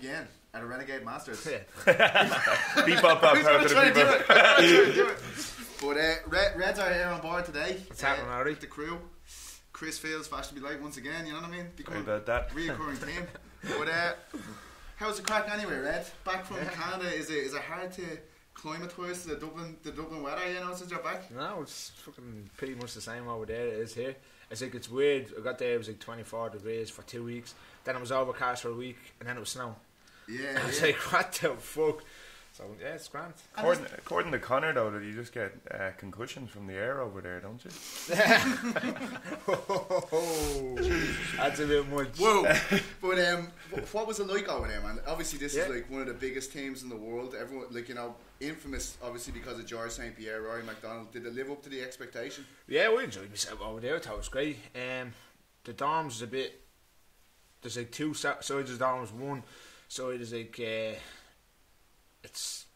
again at a Renegade Masters. Yeah. Beep up, up, Who's out gonna try to do people. it? Who's gonna try to do it? But uh, Red, Reds are here on board today. What's happening, uh, Harry? The crew. Chris Fields, Fashion Be Light once again, you know what I mean? Becoming about that. reoccurring theme. But uh, how's the crack anyway, Red? Back from Canada, is it is it hard to climatise to the Dublin the Dublin weather, you know, since you're back? No, it's fucking pretty much the same over there it is here. It's like it's weird. I got there, it was like 24 degrees for two weeks. Then it was overcast for a week, and then it was snow. Yeah, I was yeah. like, what the fuck? So yeah, it's grand. According, according to Conor, though, that you just get uh, concussions from the air over there, don't you? That's a bit much. Whoa! but um, what was it like over there, man? Obviously, this Yeah. is like one of the biggest teams in the world. Everyone, like you know, infamous, obviously because of George St Pierre, Rory MacDonald. Did they live up to the expectation? Yeah, we enjoyed myself over there. I thought it was great. Um, the dorms is a bit. There's like two sa- sides of the dorms. One side it is like uh, it's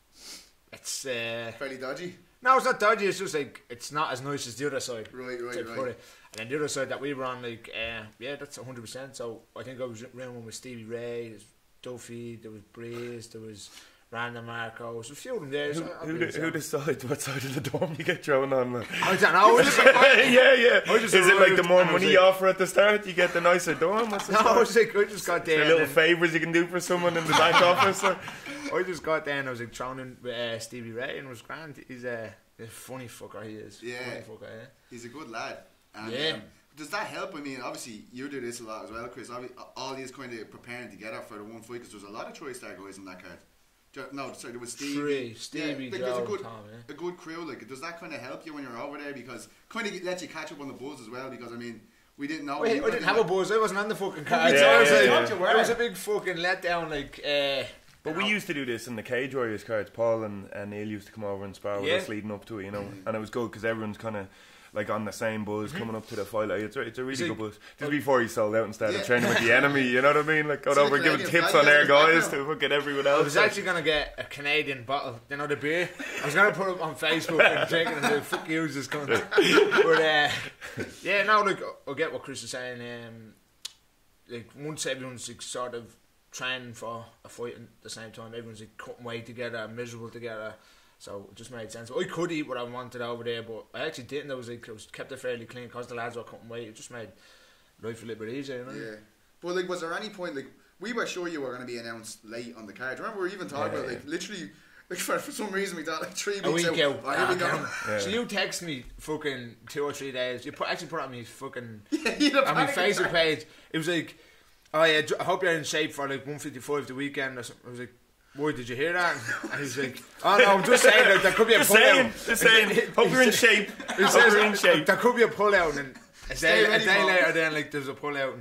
it's uh, Fairly dodgy. no, it's not dodgy. It's just like it's not as nice as the other side. Right, right, right. it. And then the other side that we were on, like uh, yeah, that's hundred percent. So I think I was around one with Stevie Ray, there's Duffy, there was Breeze, there was Random Marco. There's a few of them there. Who, so I- I who, believe who decides what side of the dorm you get thrown on? Like? I don't know. Yeah, yeah. Is it like the more and I was money you offer at the start, you get the nicer dorm? What's the No, I story? was like, I just got there. the little favours you can do for someone in the bank office? Like? I just got there and I was like training with uh, Stevie Ray and was grand. He's a, a funny fucker. He is. Yeah. Funny fucker. Yeah. He's a good lad. And, Yeah. Um, does that help? I mean, obviously you do this a lot as well, Chris. Obvi- All these kind of preparing together for the one fight because there's a lot of TriStar guys in that card. Jo- No, sorry, there was Stevie. Three, Stevie, like, there's a good, Tom, yeah. a good crew. Like, does that kind of help you when you're over there? Because kind of lets you catch up on the buzz as well. Because I mean, we didn't know. Wait, you I didn't have a buzz. I wasn't on the fucking card. Yeah, so I was yeah, yeah. it was a big fucking letdown. Like, uh, But we used to do this in the Cage Warriors cards. Paul and, and Neil used to come over and spar with Yeah. us leading up to it, you know, and it was good because everyone's kind of like on the same buzz coming up to the fight. Like, it's, a, it's a really See, good buzz. Just is before he sold out and started Yeah. training with the enemy. You know what I mean? Like going over the giving tips on their guys to fucking everyone else. I else. was actually gonna get a Canadian bottle, you know, the beer. I was gonna put it on Facebook and drink it and say, "Fuck you, this cunt." But uh, yeah, no, like I get what Chris is saying. Um, like once everyone's like sort of training for a fight at the same time, everyone's like cutting weight together, miserable together. So it just made sense. I could eat what I wanted over there, but I actually didn't. I was like, I was kept it fairly clean because the lads were cutting weight. It just made life a little bit easier, you know. Yeah. But like, was there any point like we were sure you were going to be announced late on the card? Remember, we were even talking Yeah, about like literally. Like for, for some reason, we thought like three A weeks week out. out. Oh, here we go. Ah, Yeah. So you text me fucking two or three days. You put actually put it on me fucking a on my Facebook page. It was like, oh yeah, I hope you're in shape for like 155 the weekend. Or something. I was like, boy, did you hear that? And he was like, oh no, I'm just saying that there could be a Just pull saying, out. just saying. Hope you're in shape. He Hope says, you're in shape. There could be a pull out, and a day, a day later, then like there's a pull out,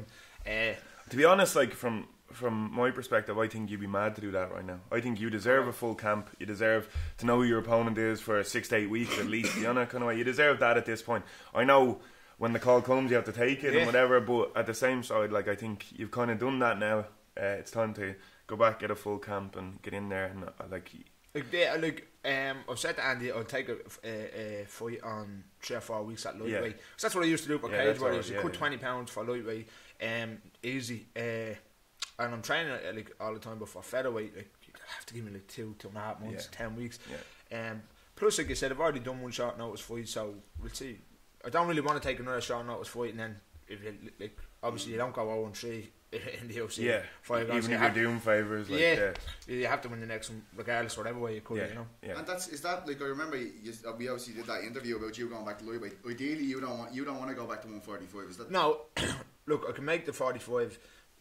and uh, To be honest, like from from my perspective, I think you'd be mad to do that right now. I think you deserve a full camp. You deserve to know who your opponent is for six to eight weeks at least. You know, kind of way. You deserve that at this point. I know when the call comes, you have to take it Yeah. and whatever. But at the same side, like I think you've kind of done that now. Uh, it's time to go back, get a full camp, and get in there. And uh, like, Like, yeah, like um, I've said to Andy, I'll take a, a, a fight on three or four weeks at lightweight. Yeah. So that's what I used to do for Yeah, Cage Warriors. You yeah, cut yeah. twenty pounds for lightweight, um, easy. Uh, and I'm training uh, like all the time, but for featherweight, like you have to give me like two, two and a half months, Yeah. ten weeks. yeah. Um, plus, like I said, I've already done one short notice fight, so we'll see. I don't really want to take another short notice fight, and then if you like, obviously you don't go 0 and three in the UFC. Yeah, five even if you you're doing favors, like Yeah. yeah, you have to win the next one, regardless, whatever way you cut yeah, it. You know. yeah. And that's is that like I remember you, we obviously did that interview about you going back to lightweight. Ideally, you don't want you don't want to go back to 145. Is that No, look, I can make the forty-five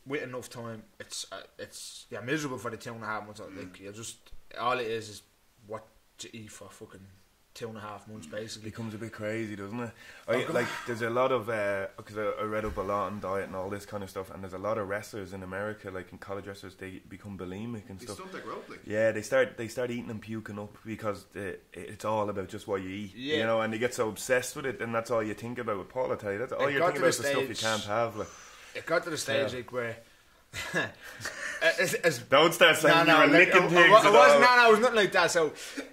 with enough time. It's uh, it's yeah miserable for the two and a half months. Like you just all it is is what to eat for fucking two and a half months basically. It becomes a bit crazy, doesn't it? I, like, there's a lot of uh, because I, I read up a lot on diet and all this kind of stuff, and there's a lot of wrestlers in America, like in college wrestlers, they become bulimic and they stuff. stunt their growth like? Yeah, they start they start eating and puking up because the, it's all about just what you eat, you know, and they get so obsessed with it, and that's all you think about. With Paul, I tell you, that's all It you're thinking about. the The stuff you can't have. Like, It got to the stage Yeah. like where. It's, it's, don't start saying no, you no, were like, licking it, pigs. it, was, it was no, no, it was nothing like that. So,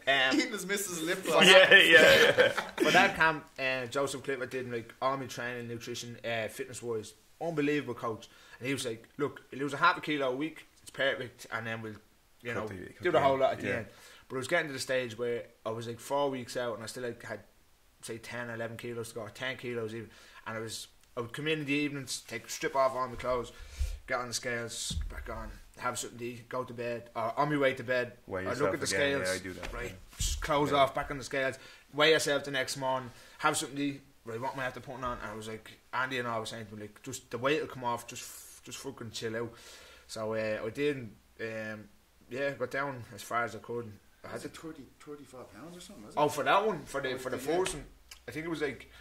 um, Eating his missus lip gloss. Yeah, yeah, yeah. for that camp, uh, Joseph Clipper did like army training, nutrition, uh, fitness wise, unbelievable coach. And he was like, "Look, you lose a half a kilo a week, it's perfect, and then we'll you Cut know the- cut do the the whole lot at the end. But it was getting to the stage where I was like four weeks out, and I still like had say 10, 11 kilos to go, or ten kilos even, and I was I would come in in the evenings, take strip off all my clothes, get on the scales, back on, have something to eat, go to bed, or on my way to bed, Weigh I look at the again, yeah, scales, I do that, right, yeah. just close Yeah. off, back on the scales, weigh yourself the next morning, have something to eat, right, what am I have to put on? And I was like, Andy and I was saying to me, like, just the weight will come off, just just fucking chill out. So uh, I did, um, yeah, got down as far as I could. I had Was to it 30, 35 pounds or something? Was it? Oh, for that one, for the Oh, for the yeah. first I think it was like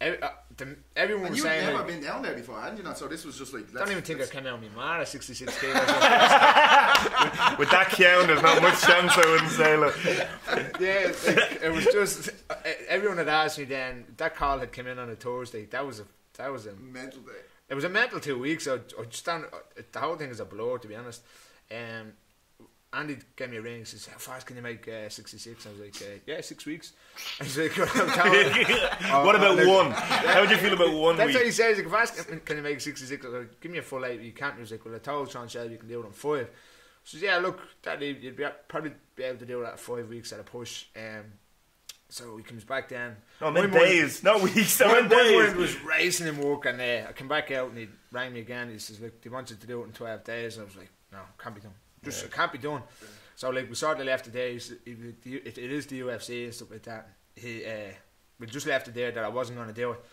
ev- uh, the, everyone and was You've saying. never Like, been down there before, hadn't you? Not so. This was just like. I don't even think I let's- came out of my man at 66 kilos. With that count, there's not much chance I wouldn't say. Look. yeah, like, it was just uh, everyone had asked me then. That call had come in on a Thursday. That was a that was a mental day. it was a mental two weeks. So I just don't, the whole thing is a blur to be honest. Um, Andy gave me a ring. He says, "How fast can you make uh, 66?" I was like, uh, "Yeah, six weeks." I was like, "I'm telling- what about like- one? How would you feel about one That's what he week? says. Like, ask can you make 66? I go, give me a full eight. You can't. He was like, well, I told Sean Shelby you can do it in five. So yeah, look, that you'd be, probably be able to do that five weeks at a push. Um, so he comes back then. No, I My meant mind- days, not weeks. I My meant my mind days. was racing in work, and uh, I came back out, and he rang me again. He says, "Look, they wanted to do it in twelve days," and I was like, "No, can't be done. Just it can't be done." So like we sort of left it there. It, it, is the UFC and stuff like that. He uh, we just left it there that I wasn't going to do it.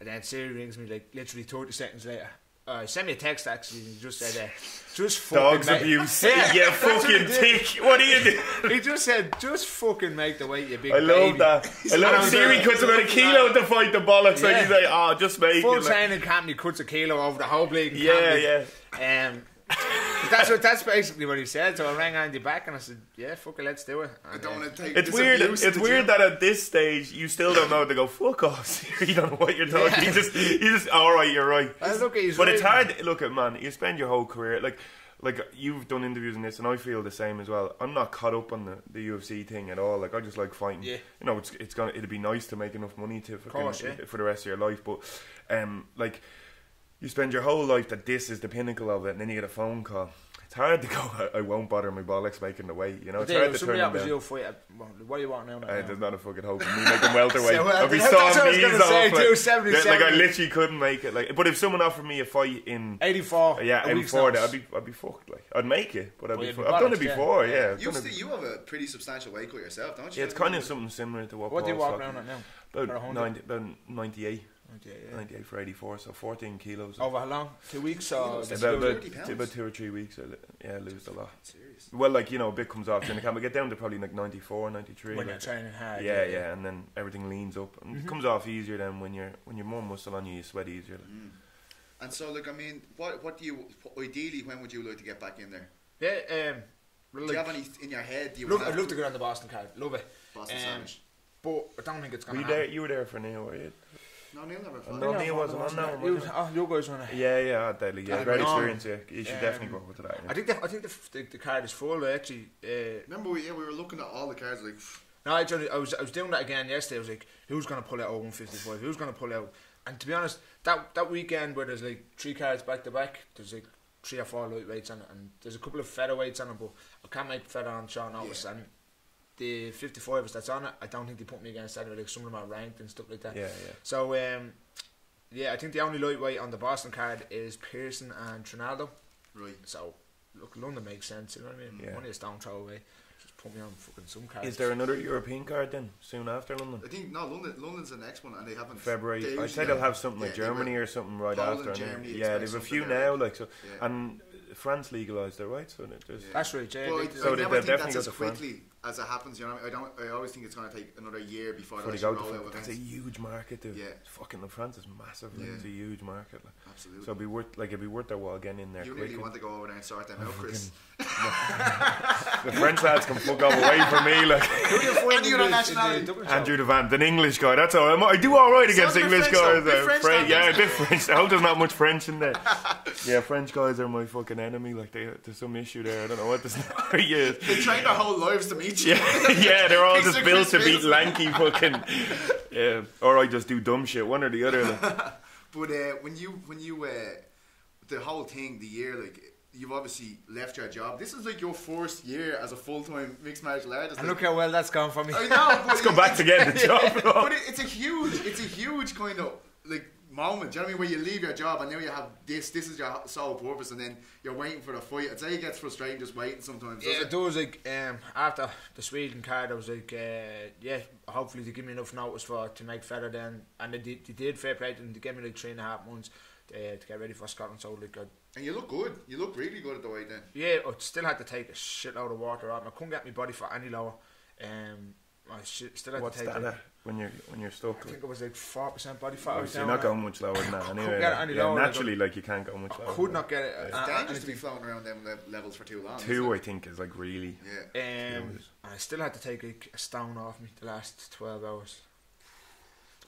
And then Seery rings me like literally thirty seconds later. Uh, sent me a text actually. And he just said, uh, "Just fucking Dogs make- abuse. Yeah, Yeah, fucking tick. What are you doing? He just said, "Just fucking make the weight, you big I baby." love that. I love Seery cuts about a kilo to fight the bollocks. Like he's like, oh, just make Full it. Like, training camp, he cuts a kilo over the whole bleeding yeah, yeah. Um, that's what. That's basically what he said. So I rang Andy back and I said, "Yeah, fuck it, let's do it." I don't want to take. It's weird. It's weird that at this stage you still don't know to go fuck off. Seery. You don't know what you're talking. You just, you just. All right, you're right. Look, he's but it's hard. Look at man. You spend your whole career like. Like you've done interviews in this, and I feel the same as well. I'm not caught up on the, the UFC thing at all. Like I just like fighting. Yeah. You know, it's it's gonna it'd be nice to make enough money to fucking, course, yeah. for the rest of your life. But um, like you spend your whole life that this is the pinnacle of it, and then you get a phone call. It's hard to go. I, I won't bother my bollocks making the weight. You know, it's hard to turn somebody them that was down. your fight, uh, well, what do you want now? Uh, now? there's not a fucking hope of me making welterweight. So, well, I'd be that's what I sawing was knees gonna off. say, like, too, 77. like I literally couldn't make it. Like, but if someone offered me a fight in, 84. yeah, a in week's Florida, I'd be, I'd be fucked. Like, I'd make it, but I'd Well, be. you'd fu- be I've done it bollocks, yeah. before. Yeah, Yeah. I've You, done st- it. you have a pretty substantial weight cut yourself, don't you? Yeah, it's kind of something similar to what. What do you Paul's walk around at now? About, 90, about 98, Okay, yeah. 98 for 84, so 14 kilos. Over how long? Two weeks or? Kilos, about, about about, 30 t- pounds. about two or three weeks, I, li- yeah, I lose a lot. Serious. Well, like you know, a bit comes off, then I can we get down to probably like 94, 93. when you're training hard. yeah, yeah, and then everything leans up and Mm-hmm. it comes off easier than when you're when you're more muscle on you, you sweat easier. like. Mm. And so, like, I mean, what what do you ideally? When would you like to get back in there? Yeah, um, well, do like, you have any in your head? Do you look, I'd love to get on the Boston card. Love it. Boston Um, Savage? But I don't think it's Were going you to there? You were there for Neil, were you? No, Neil never fought. no, Neil wasn't on that one, You, was he? oh, you guys on it. Yeah, yeah, ah, deadly. Yeah, Yeah, great experience. Yeah, you should Um, definitely go over to that. Yeah. I think the, I think the, the, the card is full actually. Uh, Remember, we, yeah, we were looking at all the cards like. no, I, actually- I was I was doing that again yesterday. I was like, who's going to pull out 155? Who's going to pull out? And to be honest, that that weekend where there's like three cards back to back, there's like three or four lightweights on it, and there's a couple of featherweights on it, but I can't make feather on Sean Otis. And the 55ers that's on it, I don't think they put me against that. Like some of them are ranked and stuff like that. yeah, yeah. So um, yeah, I think the only lightweight on the Boston card is Pearson and Trinaldo. Right. So look, London makes sense. You know what I mean? Yeah. Money is down throw away. Just put me on fucking some cards. Is there another European card then soon after London? I think no, London. London's the next one, and they haven't. February. they I'd say they'll have something like yeah, they were- Germany or something right Poland, after. I. Germany, yeah, expect they've a something few there. now, like so, Yeah. and France legalized it, right? So that there's. Yeah. That's right, yeah. But they- I, they- So they- they'll think definitely that's go as to France. quickly as it happens. You know, what I, mean? I don't. I always think it's going to take another year before, Before they they go to roll out France. That's a huge market, dude. Yeah. It's fucking France is massive. Like, Yeah. It's a huge market. Like. Absolutely. So it'd be worth like it'd be worth their while getting in there you quickly. really want to go over there and sort them out, Chris. the French lads can fuck off away from me, like Who do you find And in you're the- a nationality. Andrew Devant, an English guy. That's all. I'm, I do all right against Sounds a English French, guys. Bit uh, French, French- though, yeah, a doesn't bit French. I hope there's not much French in there. yeah, French guys are my fucking enemy. Like they, there's some issue there. I don't know what this is. They trained their whole lives to meet you. Yeah, yeah, they're all just built to Chris beat lanky fucking. Yeah, or I just do dumb shit. One or the other. Like. But uh, when you when you uh, the whole thing, the year, like you've obviously left your job. This is like your first year as a full time mixed martial artist. And Like, look how well that's gone for me. I know, but Let's go back to getting the job. but it, it's a huge, it's a huge kind of like moment. Do you know what I mean? Where you leave your job and now you have this. This is your sole purpose, and then you're waiting for the fight. I'd say it gets frustrating just waiting sometimes. Yeah, doesn't it does like um, after the Sweden card, I was like, uh, yeah, hopefully they give me enough notice for to make feather then, and they did, they did fair play and. They gave me like three and a half months uh, to get ready for Scotland. So like, I, And you look good. You look really good at the weight then. yeah, I still had to take a shit load of water out. I couldn't get my body fat any lower. Um, I shi- still had What's to take. that like, at when you're when you're stuck? I think it was like four percent body fat. I was Obviously, you're not at. going much lower than that. couldn't Anyway, get any yeah, lower, like, naturally, like you can't go much I lower. could not get it. It's uh, uh, dangerous to be floating around them le- levels for too long. Two, I think, is like really. Yeah. Um, and I still had to take like, a stone off me the last 12 hours.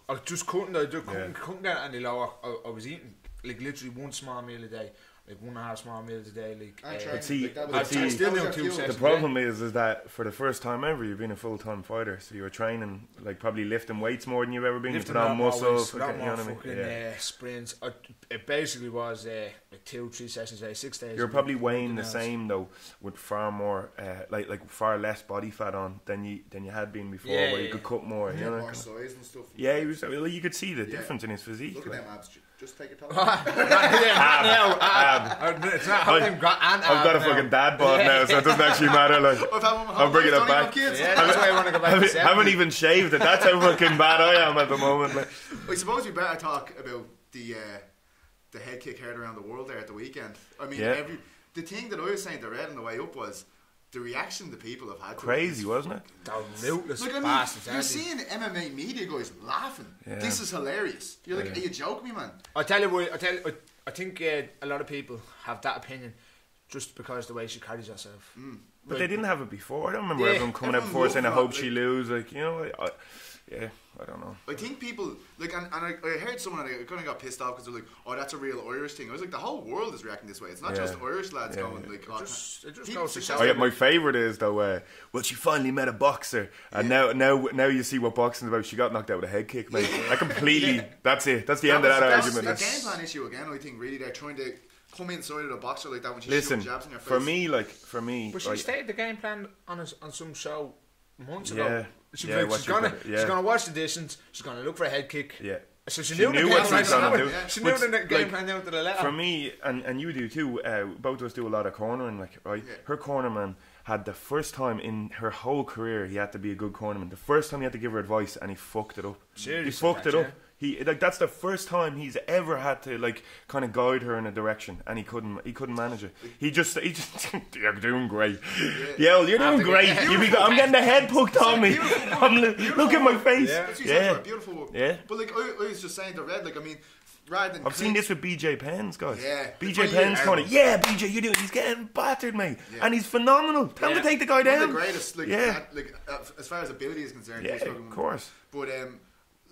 I just couldn't, I just couldn't, Yeah. couldn't get any lower. I, I was eating like literally one small meal a day, like one and a half small meals a day. Like, I uh, tried. see, like, but was- see- that I was still doing two fuel. sets. The problem is, is that for the first time ever, you've been a full time fighter, so you're training like probably lifting weights more than you've ever been. You lifting put on more muscle, weights, a lot fucking- you know what I mean? fucking Yeah. uh, sprints. I, it basically was uh, like two, three sessions a day, six days. You're a week, probably weighing the else. same though, with far more, uh, like like far less body fat on than you than you had been before, Yeah, where you could yeah. cut more. Yeah, You know? more size and stuff. Yeah, he was. Well, you could see the Yeah. difference in his physique. Look at like. them abs. Ju- Just take your top. not, yeah, not now. Uh, uh, it's not how I've- they've got an I've got a now. fucking dad bod now, so it doesn't actually matter. Like, I've had one my I'm bringing life, it don't back. kids. Yeah, that's why I want to go back to haven't, haven't even shaved it. That's how fucking bad I am at the moment. Like. I suppose we better talk about the uh, the head kick heard around the world there at the weekend. I mean, Yeah. every the thing that I was saying to Red on the way up was the reaction the people have had. to it Crazy, wasn't it? They're ruthless Like I mean, bastards, you're seeing MMA media guys laughing. Yeah. This is hilarious. You're like, Yeah. are you joking me, man? I tell you what, I tell you, I, I think uh, a lot of people have that opinion just because the way she carries herself. But they didn't have it before. I don't remember Yeah, everyone coming out before saying, "I hope she like- lose." Like you know, I, I, yeah, I don't know. I think people like, and, and I, I heard someone and I kind of got pissed off because they're like, "Oh, that's a real Irish thing." I was like, the whole world is reacting this way. It's not Yeah. just Irish lads Yeah, going yeah. like, oh, just- it just goes to show Oh yeah, my favorite is though. Uh, well, she finally met a boxer, and now, now, now you see what boxing's about. She got knocked out with a head kick, mate. I completely. That's it. That's the end of that was argument. A game plan issue again. I think really they're trying to come inside of the boxer like that when she's Listen, shooting jabs in your face. for me, like for me, But she like, stated the game plan on a, on some show months ago. Yeah. She Yeah, like, she's gonna, yeah. she's gonna watch the distance. She's gonna look for a head kick. yeah. So she, She knew, knew the what game she was gonna do. She knew the game like, plan down to the letter. For me, and, and you do too, uh, both of us do a lot of cornering, like, right? Yeah. Her cornerman had the first time in her whole career he had to be a good cornerman. The first time he had to give her advice and he fucked it up. Seriously, he fucked it up. He like that's the first time he's ever had to like kind of guide her in a direction, and he couldn't. He couldn't manage it. He just he just you're doing great. Yeah, you're doing great. You be, I'm getting the head poked on me. I'm, look at my face. Yeah. That's what you said, Yeah, beautiful. work. Yeah. But like I, I was just saying to Red, like I mean, I've seen this with BJ Penn's guys. Yeah. BJ Penn's years. corner. Yeah, BJ, you do it. He's getting battered, mate, Yeah. and he's phenomenal. Tell him to take the guy One down. of the greatest, like, yeah, at- like as far as ability is concerned. yeah, of course. But um,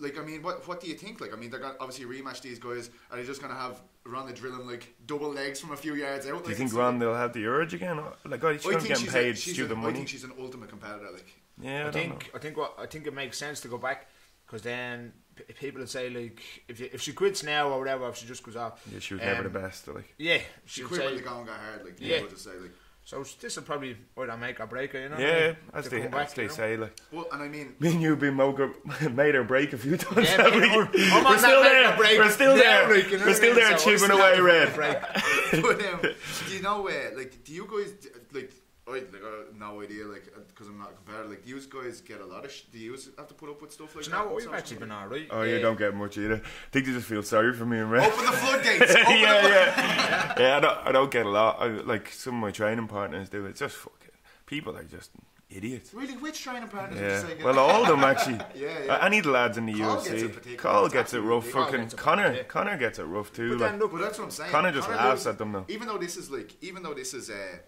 like I mean, what what do you think? Like I mean, they're gonna obviously rematch these guys. Are they just gonna have Ronda drilling like double legs from a few yards out? Do you think it's- Ronda will have the urge again? Like, God, she's I not think getting she's paid a, she's stupid a, I money. think she's an ultimate competitor. Like yeah, I, I think know. I think what I think it makes sense to go back because then p- people would say like if you, if she quits now or whatever if she just goes off Yeah, she was never um, the best. Like, yeah she she would quit when the going got hard. Like Yeah. yeah, just say like. So this will probably either make or break her you know yeah, as to they, come back, as they you know? say, like. Well, and I mean, Me and you have been moger, made or break a few times. Yeah, we? we're- We're still that make or there. break We're still now, there. like, you know We're what still there So we're chipping still away, at the red. break. but um, do you know uh, like do you guys like? I like, uh, no idea, like, because I'm not a competitor. Like, do you guys get a lot of? Sh- do you have to put up with stuff like Do that? you know what we've actually been media? alright Oh, you don't get much either. I think they just feel sorry for me and Red. Open the floodgates. Open yeah, the yeah, yeah. I don't, I don't get a lot. I, like some of my training partners do. It's just fucking people are just idiots. Really, which training partners? did you Yeah. say? again? Well, all of them actually. Yeah, yeah. Uh, any the lads in the Carl UFC. gets it particularly. Carl gets it rough. Fucking gets Conor. yeah. Conor gets it rough too. but like, look But that's what I'm saying. Conor just laughs knows- at them though. Even though this is like, even though this is a,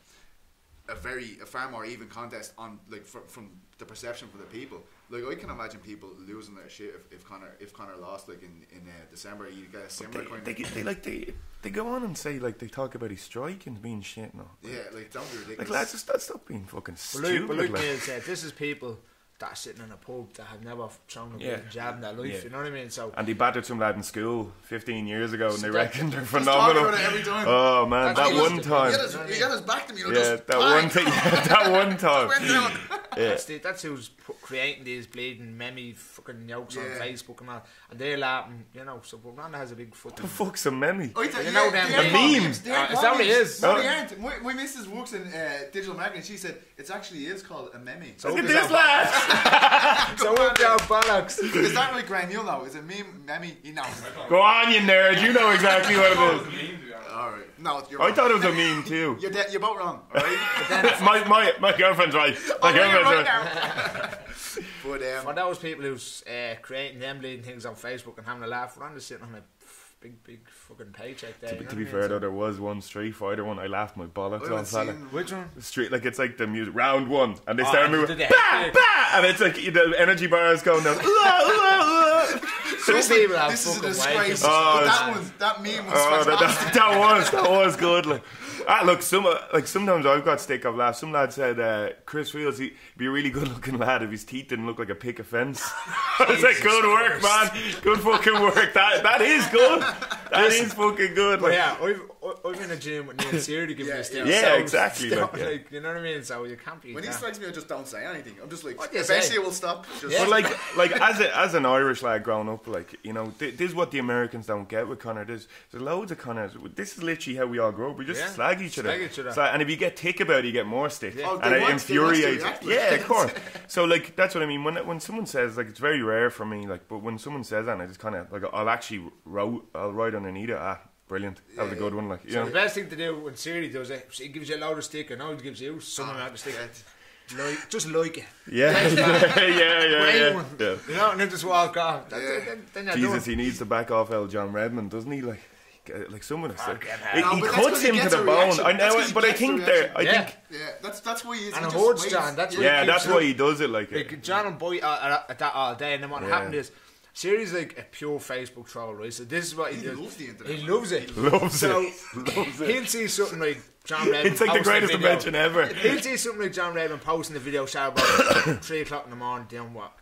a very a far more even contest on like from, from the perception for the people. Like I can imagine people losing their shit if, if Conor if Conor lost like in in uh, December. You get a similar They, kind they, of they like they they go on and say like they talk about his strike and being shit. No, yeah, like don't be ridiculous. like lads, just stop, stop being fucking But stupid. like, but like like. Said, this is people that are sitting in a pub that have never thrown a Yeah. jab in their life. Yeah. You know what I mean? So And he battered some lad in school 15 years ago, and they reckon they're phenomenal. about it every time. Oh man, That's that one time. He got his, he got his back to me. Yeah, that bang. one thing. that one time. Went down. Yeah. that's, the, that's who's creating these bleeding meme fucking jokes on Facebook and all, and they're laughing. You know, so but Ronda has a big fucking. The fuck's a meme? Oh, You know them- they the aren't meme. memes, they Uh, aren't is that what it memes. is? No, they aren't. My, my missus works in uh, digital marketing. She said it's actually is called a meme. So Look at is this lad. So up down bollocks. is that right, Graham? You'll know. Is it meme? Meme? You know. Go on, you nerd. You know exactly what it is. All right. No, you're I wrong. thought it was a meme too. You're, de- you're both wrong. All right. my my my girlfriend's right. My Oh, girlfriend's right right. now. but um, For those people who's uh, creating them bleeding things on Facebook and having a laugh, Ronda's sitting on a big, big fucking paycheck there. To, be- to be fair though, there was one Street Fighter one. I laughed my I bollocks haven't off, fella. seen. Which one? Street like it's like the music round one, and they Oh, start and moving, did they bah, hit bah, and it's like the energy bar is going down. This, people have this is a disgrace. Oh, that it's- one, that meme was Oh, that, that, that was that was good. Like, ah, look, some uh, like sometimes I've got stick of laughs. Some lad said uh, Chris Fields he'd be a really good looking lad if his teeth didn't look like a pick of fence. I was like, good work, man. Good fucking work. That that is good. That is fucking good. Like, yeah, I've, I've been in a gym with Neil Seery giving Yeah, me still. yeah. so Yeah, exactly, still, like, yeah. like, you know what I mean? So you can't be. When he that. strikes me, I just don't say anything. I'm just like, What eventually say? it will stop. Just, Yeah. But like, like as a, as an Irish lad growing up, like you know, th- this is what the Americans don't get with Conor. There's there's loads of Conors. This is literally how we all grow up. We just Yeah. slag each other. Slag each other. So- and if you get tick about it, you get more stick, Yeah. Oh, and they it want- they want to infuriates. you. Yeah, of course. so like that's what I mean when when someone says like it's very rare for me. Like, but when someone says that, I just kind of like I'll actually wrote I'll write underneath it. Ah, brilliant. That was a good one. Like, you So the best thing to do when Seery does it, he gives you a load of stick, and now he gives you some Ah, amount of stick. Like, just like it. Yeah, yeah, yeah, yeah, yeah. You know, and then just walk off. That's Yeah. then, then you're Jesus, done. he needs to back off El John Redmond, doesn't he? Like, like someone has said. Fucking He, hell. No, he but that's cuts 'cause he him to the bone. I That's know, 'cause he but I think there. I Yeah. think. yeah, that's that's why he is. And he it just. John, that's Yeah, he that's why he does it. Like, Like John and Boy are, are at that all day, and then what Yeah. happened is, Seery's like a pure Facebook troll, right? So this is what he, He does. loves the internet. He loves it. loves so it. Loves it. he'll see something like John Redmond. It's like the greatest video. invention ever. He'll see something like John Redmond posting the video shower about three o'clock in the morning doing what?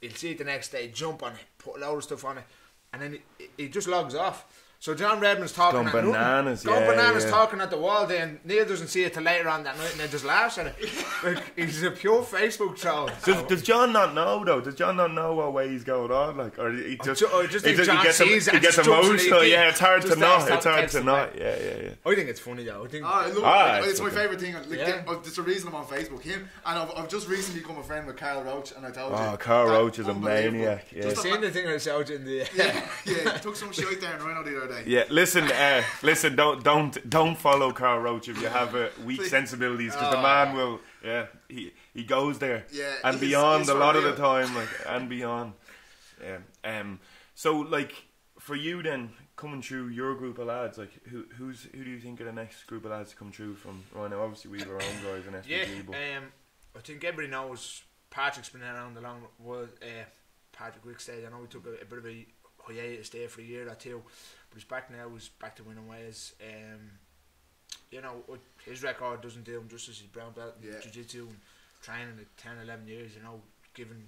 He'll see it the next day, jump on it, put a load of stuff on it, and then he, he just logs off. So John Redmond's talking Going at nothing. bananas, going yeah, bananas, yeah. talking at the wall. Then Neil doesn't see it till later on that night, and then just laughs at it. like he's a pure Facebook troll. Does, does John not know though? Does John not know what way he's going on? Like, or he just, ju- I just he John he gets, sees it he gets just jumps emotional. Yeah, it's hard just to not. starts It's hard texting to not. Yeah, yeah, yeah. I think it's funny though. I think Ah, I love Ah, it. it's It's my favourite thing. Like, Yeah. the- uh, it's the reason I'm on Facebook. Him and I've, I've just recently become a friend with Carl Roach, and I told you. Oh, Carl Roach is a maniac, yeah. Just seen the thing I showed you in the. yeah, yeah. He took some shit there in Rhino the other day. Yeah, listen, uh, listen. Don't don't don't follow Carl Roach if you have uh, weak Please. sensibilities, because the Oh. man will. Yeah, he he goes there. Yeah, and he's- beyond he's a for lot of the time, like and beyond. Yeah. Um. So like for you then coming through your group of lads, like who who's who do you think are the next group of lads to come through from? Right now, obviously we have our own guys in SBG, Yeah, but um, I think everybody knows Patrick's been around a long was uh, Patrick Wickstead. I know we took a, a bit of a hiatus there for a year or two, but he's back now. He's back to winning ways. Um, you know, uh, his record doesn't do him justice. He's brown belt in Yeah. jiu-jitsu and training like 10, 11 years. You know, given.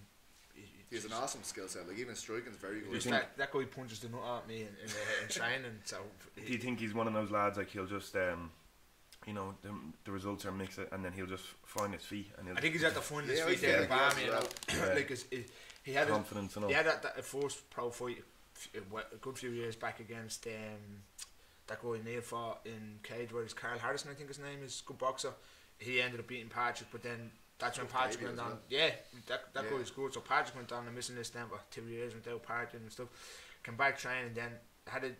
he- He has an awesome skill set. Like even striking's very good. Just that, that guy punches the nut at me in, in, uh, in training. So do you think he's one of those lads like he'll just um. You know the, the results are mixed, and then he'll just find his feet, and he'll I think he's at the fun this Yeah, I week feel there in like he has you know. well. like his, he, he had his, confidence and all. He had that, that first pro fight f- a a good few years back against um, that guy Neil fought in Cage Warriors Carl Harrison I think his name is good boxer he ended up beating Patrick but then that's when Patrick went as on well. yeah that, that Yeah. guy was good so Patrick went on a missing list then for two years without partying and stuff came back training and then had a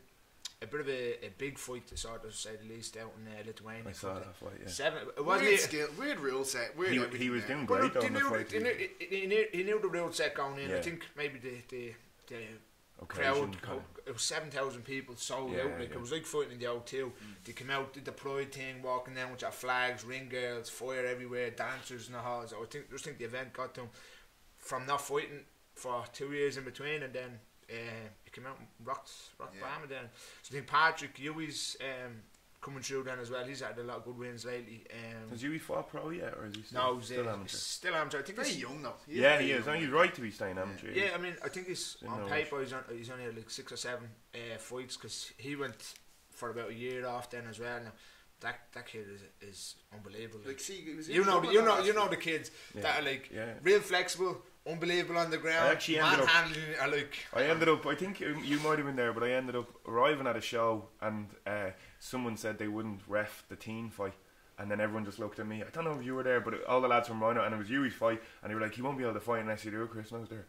a bit of a, a big fight to sort of say the least out in uh, Lithuania I saw that fight. Yeah. seven it wasn't weird e- skill, weird rule set. Weird He, he was there. doing Well, great though he in the knew, fight. he, knew, he, knew, he knew the rule set going in. I think maybe the the, the Occasion, crowd, it was 7,000 people sold Yeah, out. Like yeah. It was like fighting in the O2. They came out, did the pride thing, walking down with their flags, ring girls, fire everywhere, dancers in the halls. I think, just think the event got to him from not fighting for two years in between and then uh, he came out and rocked, rocked Yeah. BAMMA then. So I think Patrick Ewie's um, coming through then as well. He's had a lot of good wins lately. Um, Has Huey fought pro yet, or is he still, no, he's still uh, amateur? still amateur. I think Very he's, young though. yeah, he is. young. No, he's right to be staying amateur. yeah, I mean, I think he's Didn't on paper he's, on, he's only had like six or seven uh, fights because he went for about a year off then as well. Now, that that kid is is unbelievable. Like, see, was you know, the, you know, you know the kids Yeah. that are like Yeah. real flexible, unbelievable on the ground, actually ended up- manhandling, are like I ended up. I think you, you might have been there, but I ended up arriving at a show, and uh, someone said they wouldn't ref the teen fight, and then everyone just looked at me. I don't know if you were there, but all the lads from Rhino, and it was Huey's fight, and they were like, "He won't be able to fight unless you do it, Chris." And I was there.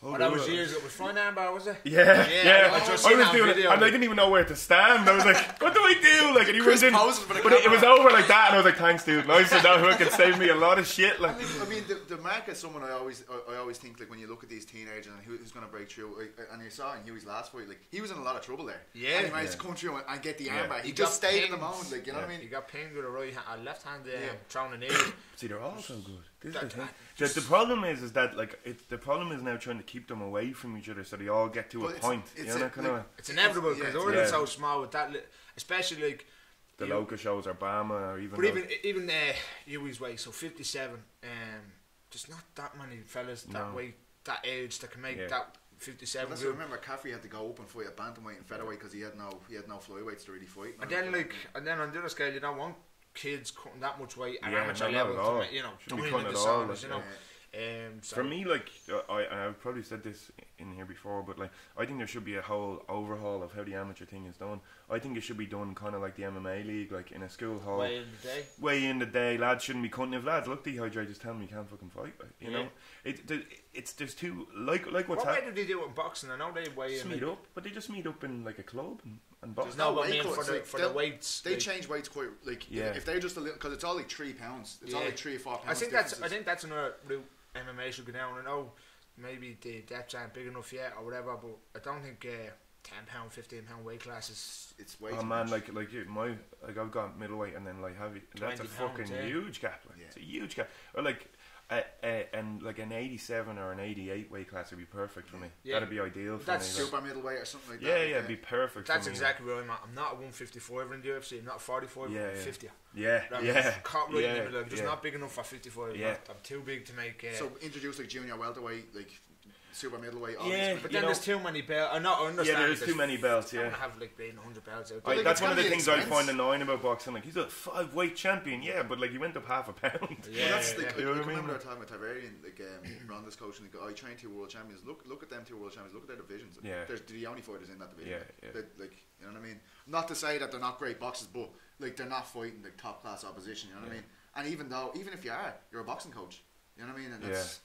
Oh, that was years ago. It was Fine Amber, was it? Yeah, Yeah, yeah. I I, was doing video. it, and I didn't even know where to stand. I was like, "What do I do?" Like, and he Chris was in, poses for the but it, it was over like that, and I was like, "Thanks, dude." Nice, and that fucking saved me a lot of shit. Like, I mean, I mean the, the mark is someone I always I, I always think like when you look at these teenagers and who, who's going to break through like, and you saw in Huey's last fight like he was in a lot of trouble there Yeah. and he managed to Yeah. come through and, and get the Yeah. armbar he, He just got stayed in the pinged. moment like you know what I mean. He mean got pinned with a right hand, a left hand, uh, Yeah. thrown a knee. See, they're all so good. This is the thing. that- The, the problem is, is that like it, the problem is now trying to keep them away from each other, so they all get to But a it's- point. it's you a- know, kind like- of It's inevitable because it's- Ireland's yeah. so small with that, li- especially like. the you- local shows or BAMMA or even. But those- even even uh, Huey's weight, so fifty seven. Um, there's not that many fellas that No. weight, that age that can make Yeah. that fifty seven. Unless I remember Caffrey had to go up and fight at bantamweight and featherweight because he had no he had no flyweights to really fight And then like, and then on the other scale, you don't want kids cutting that much weight at Yeah, amateur level. at To all. make, you know, Shouldn't be doing cutting the at all, disorders, you like, know. Um, so For me, like uh, I, I've probably said this in here before, but like I think there should be a whole overhaul of how the amateur thing is done. I think it should be done kind of like the MMA league, like in a school hall. way in the day. way in the day, lads shouldn't be cutting. If lads look dehydrated, just tell them you can't fucking fight. Like, you Yeah. know, it, it it's there's two like like what's What way happening. do they do it in boxing? I know they weigh Just in. meet like- up, but they just meet up in like a club and, and box. There's no no I weight mean for the for the weights. they like- change weights quite like Yeah. if they're just a little because it's all like three pounds it's all like three or four pounds I think that's I think that's another route MMA should go down. I know maybe the depths aren't big enough yet or whatever, but I don't think uh, ten pound, fifteen pound weight classes. it's way Oh too man, much. like like you- my like I've got middleweight and then like heavy. That's a pounds, fucking yeah. huge gap. Like, Yeah. It's a huge gap. Or like. Uh, uh, and like an 87 or an 88 weight class would be perfect for me. Yeah. That'd be ideal for That's me. That's super middleweight or something like yeah, that yeah, like, it'd be perfect. That's for me. exactly where I'm at. I'm not a 155 in the UFC. I'm not a 45. Yeah, I'm yeah. 50. Yeah, I'm yeah, caught right yeah, in the middle. I'm just yeah. not big enough for 55. Yeah. I'm too big to make. Uh, so introduce like junior welterweight like super middleweight all Yeah. but then know- there's too many belts. I not understand. Yeah, there's that too many belts. Yeah, have like being 100 belts out there. like, that's one of the gonna be things I find annoying about boxing. Like he's a five weight champion, yeah, but like he went up half a pound. Yeah, Well, that's yeah, like, yeah. I, You know I what I remember mean? our time with Tarverdyan, like um, Ronda's coach, and like, I trained two world champions. Look, look at them two world champions. Look at their divisions. Yeah. they're the only fighters in that division. Yeah, yeah. Like, you know what I mean? Not to say that they're not great boxers, but like they're not fighting like top class opposition. You know what I mean? And even though, even if you are, you're a boxing coach. You know what I mean? And that's,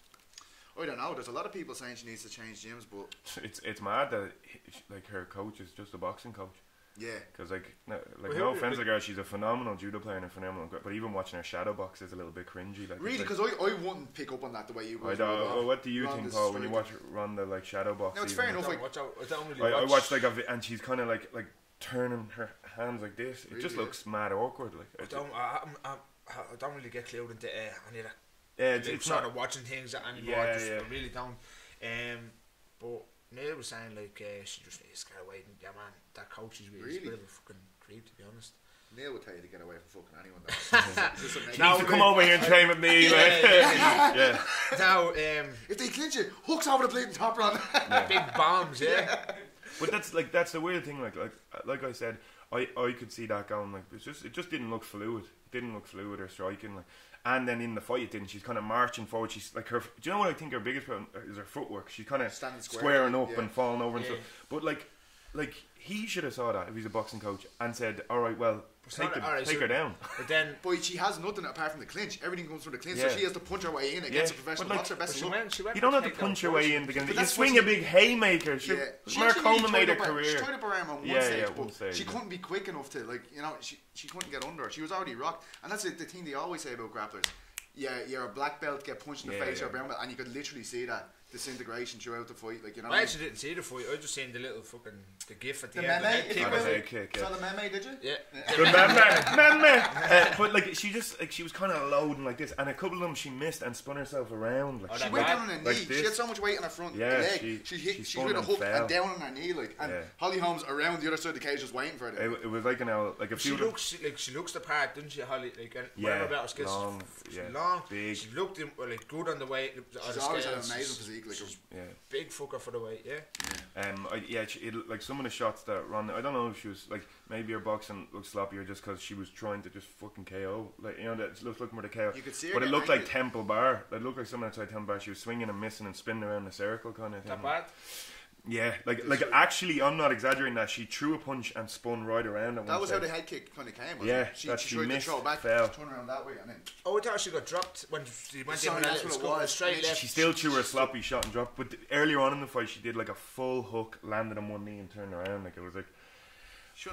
I don't know. There's a lot of people saying she needs to change gyms, but It's it's mad that he- like her coach is just a boxing coach. yeah, Because like no, like Well, no who- offense to her, she's a phenomenal judo player and a phenomenal. gr- But even watching her shadow box is a little bit cringy. Like really, it's because I, I wouldn't pick up on that the way you like, guys. I don't, would. well, what do you Ronda's think, Paul, when you watch striking. Ronda like shadow box? No, it's fair enough. I like- don't watch out. I don't really I, I watch. watched like a vi- and she's kind of like like turning her hands like this. It just Really? looks mad awkward. Like I don't, I, I'm, I'm, I don't really get clued into uh, any of that. Yeah, it's, Like, it's sort not. of watching things anymore. Yeah, I, just, yeah. I really don't. Um, but Neil was saying like uh, she just needs to get away. And, yeah, man, that coach is really, he's a bit of a fucking creep, to be honest. Neil would tell you to get away from fucking anyone. now It's just a You negative. need to come over here and train with me. like. yeah, yeah. now, um, If they clinch it, hooks over the plate and top run. big bombs, yeah. But that's like that's the weird thing. Like like like I said, I, I could see that going. Like it's just it just didn't look fluid. It didn't look fluid or striking. Like, and then in the fight, it didn't. She's kind of marching forward. She's like her. Do you know what I think her biggest problem uh, is her footwork. She's kind of Standing square, squaring up yeah. and falling over and Yeah. stuff. But like like he should have saw that if he's a boxing coach and said, all right, well, take, not- the, alright, take so- her down. But then, But she has nothing apart from the clinch. Everything comes from the clinch, Yeah. so she has to punch her way in against Yeah, a professional but like- boxer. Best she of luck. went, she went You don't for have to takedown punch your first. way in the game. But You that's swing what a she- big haymaker. Sure. Yeah, she Mark actually Coleman made tried her up her- career. She tried up her arm on one Yeah, stage, yeah, but one stage, she yeah. couldn't be quick enough to like you know she she couldn't get under. She was already rocked, and that's the, the thing they always say about grapplers. Yeah, you're a black belt, get punched in the Yeah, face or yeah. a brown belt, and you could literally see that disintegration throughout the fight. Like you know, I I mean? actually didn't see the fight. I just seen the little fucking the gif at the, the end. meme. the head kick. you the will. head kick, yeah. Saw the meme, did you? Yeah. Good meme, meme, meme. Uh, but like she just like she was kind of loading like this, and a couple of them she missed and spun herself around. Like Oh, She went bad? down on her knee. this? She had so much weight on her front Yeah, leg. she- She, hit. she She, hit a hook fell. and down on her knee, like. And Yeah. Holly Holmes around the other side of the cage just waiting for it. it, it was like an hour, like a She few. of them- looks like she looks the part, doesn't she, Holly? Like and Yeah, whatever about her skills, long, yeah, long. big. She looked in, like good on the weight. on She's the always had an amazing She's- physique. Like, she's yeah. big fucker for the weight. Yeah. Um, I, yeah, she, it, like some of the shots that Ronda, I don't know if she was like maybe her boxing looked sloppier just because she was trying to just fucking KO, like you know that it looked looking for the KO. You could see but it looked like. Temple Bar. It looked like someone outside Temple Bar. She was swinging and missing and spinning around the circle kind of thing. That bad. Yeah, like like actually, I'm not exaggerating. That she threw a punch and spun right around. At that one was how stage. the head kick kind of came. Wasn't Yeah, it? she, that she she tried missed, to throw back, fell. turn around that way, and then Oh, I thought she got dropped when she went Sorry, in with that's that what it was. straight She- left. She still threw a sloppy shot and dropped, but earlier on in the fight, she did like a full hook, landed on one knee and turned around. Like it was like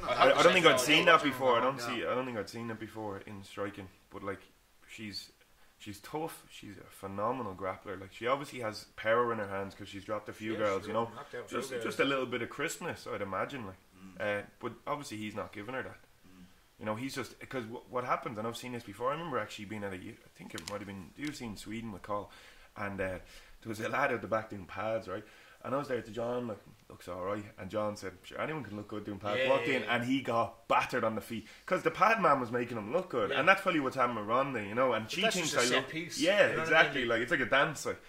I- I. I don't think I'd seen that before. I don't see. I don't think I'd seen that before in striking. But like, she's she's tough. She's a phenomenal grappler. Like she obviously has power in her hands because she's dropped a few Yeah, girls. You know, knocked out a just just a little bit of crispness. I'd imagine. Like, uh, but obviously he's not giving her that. You know, he's just because w- what happens, and I've seen this before. I remember actually being at a, I think it might have been do you've seen Sweden with Call, and uh, there was a lad at the back doing pads, right? And I was there to John, like looks all right, and John said, "Sure, anyone can look good doing pads." Yeah, Walked yeah, in, yeah. and he got battered on the feet because the pad man was making him look good, Yeah. and that's probably what's happening with Ronda, you know. And she thinks I look, piece, yeah, you know what I exactly. mean? Like it's like a dance. Like,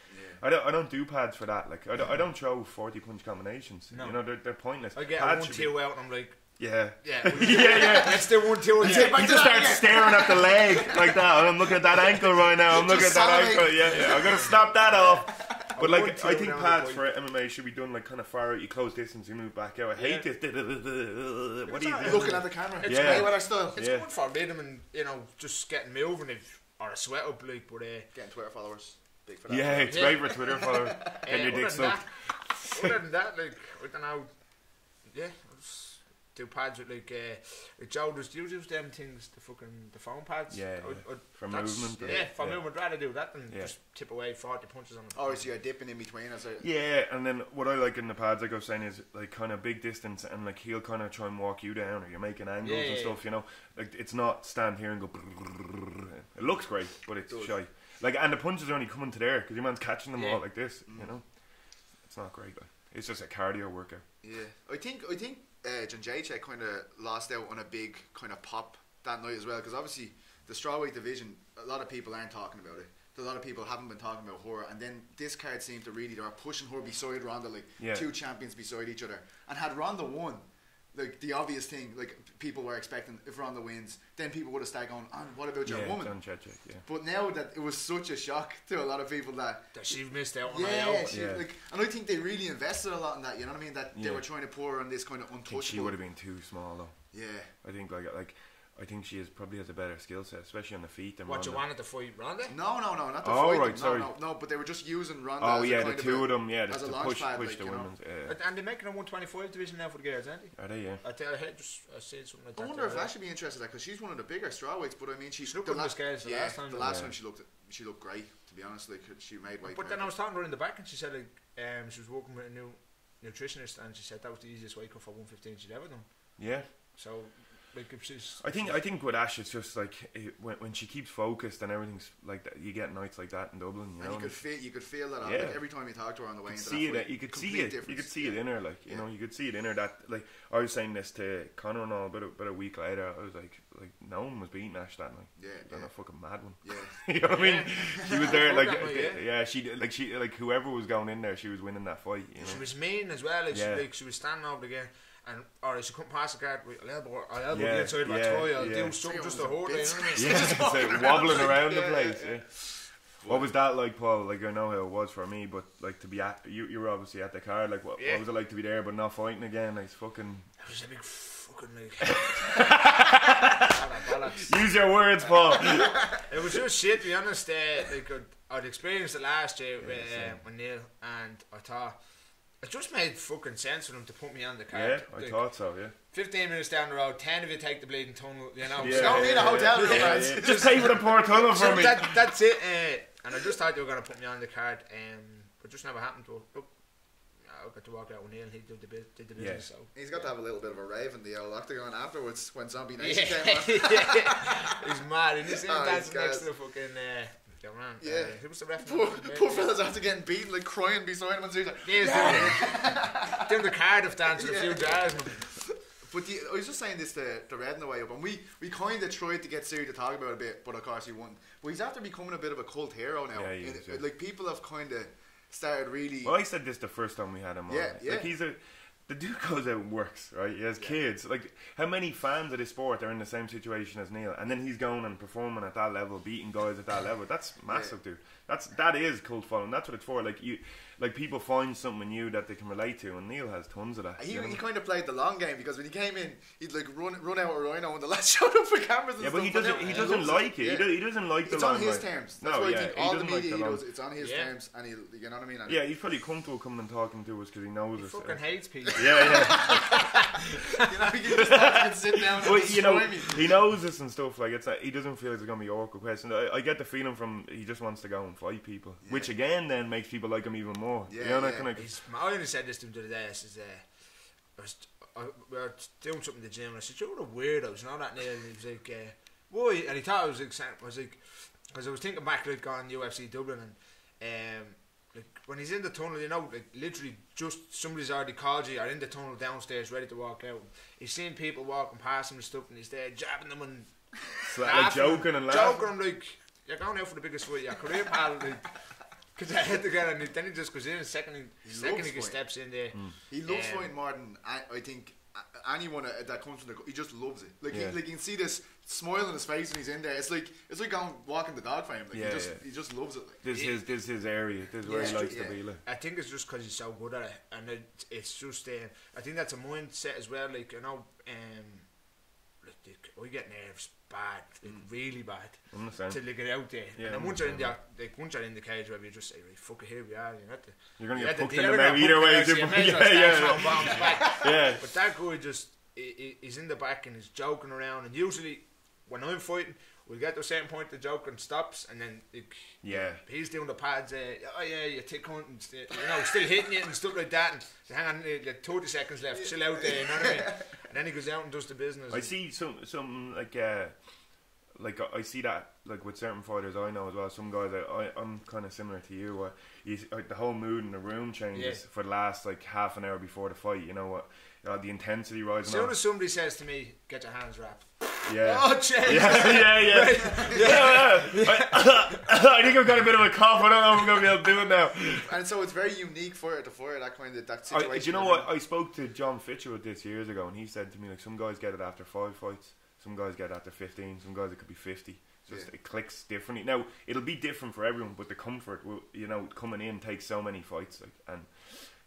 I don't, I don't do pads for that. Like, I don't, I don't throw forty punch combinations. No. You know, they're, they're pointless. I get Pads one be- two out, and I'm like, Yeah, yeah, yeah, yeah. Let's do one two. He just starts staring at the leg like that. I'm looking at that ankle right now. I'm looking at that ankle. Yeah, yeah. I'm gonna snap that off. But like, I think pads for MMA should be done like kind of far out. You close distance, you move back out. I hate Yeah. this. What are you alright. looking at the camera. It's Yeah. Mayweather style. It's Yeah. good for rhythm and you know just getting moving if or a sweat up like, but uh, Getting Twitter followers. Big for that. Yeah, it's Yeah. great for Twitter followers. uh, Getting your other dick than sucked. that, other than that, like I don't know, yeah, I just do pads with like uh, like Joe. Does you use them things, the fucking the phone pads? Yeah, I- yeah. I- For movement, Yeah, yeah. for Yeah. movement, I'd rather do that than Yeah. just tip away forty punches on them. Oh, so you're dipping in between us. Yeah, and then what I like in the pads, like I was saying, is like kind of big distance, and like he'll kind of try and walk you down, or you're making angles Yeah, and yeah, stuff. You know, like it's not stand here and go. It looks great, but it's shy. Like, and the punches are only coming to there because your man's catching them Yeah. all like this. You know, it's not great. Like. It's just a cardio workout. Yeah, I think I think uh, Joanna Jedrzejczyk kind of lost out on a big kind of pop that night as well because obviously the strawweight division, a lot of people aren't talking about it. A lot of people haven't been talking about her, and then this card seemed to really they were pushing her beside Ronda like Yeah. two champions beside each other. And had Ronda won, like the obvious thing, like people were expecting if Ronda wins, then people would have started going, "And what about your yeah, woman?" Joanna Jedrzejczyk, yeah. But now that it was such a shock to a lot of people that That she missed out on yeah, IO. she, Yeah. like, and I think they really invested a lot in that. You know what I mean? That they were trying to pour her on this kind of I think untouchable. she would have been too small though. Yeah, I think like like I think she is probably has a better skill set, especially on the feet. Than What you Ronda. wanted to fight Ronda? no, no, no, not the Oh, fight. right, no, sorry. no, no. But they were just using Ronda. Oh as a yeah, the kind two a, of them, yeah, as just a to launch push pad, push like, the you know. women's. Yeah. And- And they're making a 125 division now for the girls, aren't they? Are they? Yeah. I tell I just I said something like I that. wonder if the other Ash would be interested in that because she's one of the bigger strawweights. But I mean, she's She looked the good in la- the scales the yeah, last time, The last Yeah. time she looked, she looked great. To be honest, like she made weight. But then I was talking to her in the back, and she said like um, she was working with a new nutritionist, and she said that was the easiest weight cut for 115 she'd ever done. Yeah. So like if she's, I think I think with Ash, it's just like it, when when she keeps focused and everything's like that. You get nights like that in Dublin, you and know. you could feel, you could feel that. Yeah. Like, every time you talk to her on the way you could see that it. fight, You could see complete it. You could see it in her, like you Yeah. know. You could see it in her. That like I was saying this to Conor and all, but about a week later, I was like, like no one was beating Ash that night. Yeah, Done yeah. a fucking mad one. Yeah. you know what I mean? She was there, like That yeah. yeah. she like she like whoever was going in there, she was winning that fight. You she was mean as well. Yeah. she, like she was standing over the again. And or she couldn't pass the guard, I'll elbow, I'll elbow Yeah, the inside yeah, thy, I'll yeah. do something just to a hold her. You know bit what I? Yeah, wobbling around the place. yeah. What was that like, Paul? Like I know how it was for me, but like to be at you, you were obviously at the card. Like what, what was it like to be there but not fighting again? Like it's fucking. It was a big fucking like. Use your words, Paul. It was just shit, to be honest. Uh, like I'd, I'd experienced it last year with, uh, with Neil, and I thought it just made fucking sense for them to put me on the card. yeah. I Like, thought so. Yeah. 15 minutes down the road, 10 of you take the bleeding tunnel, you know. Yeah, so- don't need a hotel room, Yeah, lads. yeah. Just pay for the poor tunnel so for me. that, that's it. Uh, and I just thought they were going to put me on the card. Um, but just never happened to. Look, I got to walk out with Neil. He did the bit, did the Yeah. business. So. He's got to have a little bit of a rave in the old octagon afterwards when Zombie Nation Yeah, came on. he's mad. And he's Oh, he's dancing next to the fucking. Uh, yeah, man. Yeah. Uh, who was the ref? Poor, poor fella's after getting beaten, like crying beside him and he's like, He's doing, doing the Cardiff dance with a few Yeah. jars. But the, I was just saying this to, to Red on the way up, and we, we kind of tried to get Seery to talk about it a bit, but of course he won't. But he's after becoming a bit of a cult hero now. Yeah, he And, is, yeah. Like people have kind of started really. Well, I said this the first time we had him on. Yeah, yeah. Like he's a the dude goes out and works, right? He has kids. Like how many fans of this sport are in the same situation as Neil, and then he's going and performing at that level, beating guys at that level. That's massive, dude. That's that is cult following. That's what it's for. Like you, like people find something new that they can relate to, and Neil has tons of that. He, you know? he kind of played the long game because when he came in, he'd like run run out a rhino and the last showed up for cameras. And yeah, but he stuff, doesn't. He doesn't loves like it. Yeah. He, do, he doesn't like the long. It's long on his ride. terms. That's no, why yeah, I think he all the doesn't like media does, it's on his Yeah. terms, and he, you know what I mean. And Yeah, he's probably comfortable coming and talking to us because he knows He us. fucking hates people. yeah, yeah. you know, he can just fucking sit down and Well, you know, me. he knows this and stuff. Like it's, like, he doesn't feel it's gonna be awkward question. I, I get the feeling from he just wants to go and fight people, which again then makes people like him even more. Yeah, you know, yeah. kind of He's, I only said this to him the other day. I says, uh, I was, I, we were doing something in the gym, and I said, "You're the weirdos, you know that?" And he was like, uh, "Why?" And he thought I was like, I was like, because I was thinking back like on UFC Dublin, and um, like when he's in the tunnel, you know, like literally just somebody's already called you, or in the tunnel downstairs, ready to walk out. He's seeing people walking past him and stuff, and he's there jabbing them and like laughing, joking and laughing. Joking, I'm like, you're going out for the biggest fight of your career, pal. Like, because I had to get and then he just goes in and second, He second he steps in there. He loves Um, fighting more than I, I think anyone uh, that comes from the. He just loves it. Like Yeah. he, like you can see this smile on his face when he's in there. It's like it's like going walking the dog for him. Like Yeah, he just yeah. he just loves it. Like. This is his, this his area. This is where he likes yeah. to be. Like. I think it's just because he's so good at it, and it, it's just. Uh, I think that's a mindset as well. Like you know, um, like, we get nerves bad, like, mm. really bad, I'm the same. till they get out there. Yeah, and then once you're in the like once you're in the cage, where you just say, right, fuck it, here we are. You know, the, You're gonna you get the in the mouth either way. so you different. may as well Yeah, yeah, throwing bombs back. yeah. But that guy just he, he- he's in the back and he's joking around. And usually when I'm fighting, we get to a certain point, the joking stops, and then like, Yeah. he's doing the pads. Uh, oh yeah, you take hunt and st- you know still hitting it and stuff like that. And so hang on, uh, like thirty seconds left, chill out there. You know what I mean? And then he goes out and does the business. I see some some like uh, like I- see that like with certain fighters I know as well. Some guys I, I I'm kind of similar to you. Where you like the whole mood in the room changes Yeah. for the last like half an hour before the fight. You know what? Uh, the intensity rises. As soon up. as somebody says to me, "Get your hands wrapped," yeah. oh yeah, yeah, yeah, yeah. yeah. I, I think I've got a bit of a cough. I don't know if I'm gonna be able to do it now. And so it's very unique for it to fire that kind of that I, situation. do you know what? I spoke to John Fitcher with this years ago, and he said to me like some guys get it after five fights, some guys get it after fifteen, some guys it could be fifty. It's Just Yeah. it clicks differently. Now it'll be different for everyone, but the comfort will, you know, coming in takes so many fights, like, and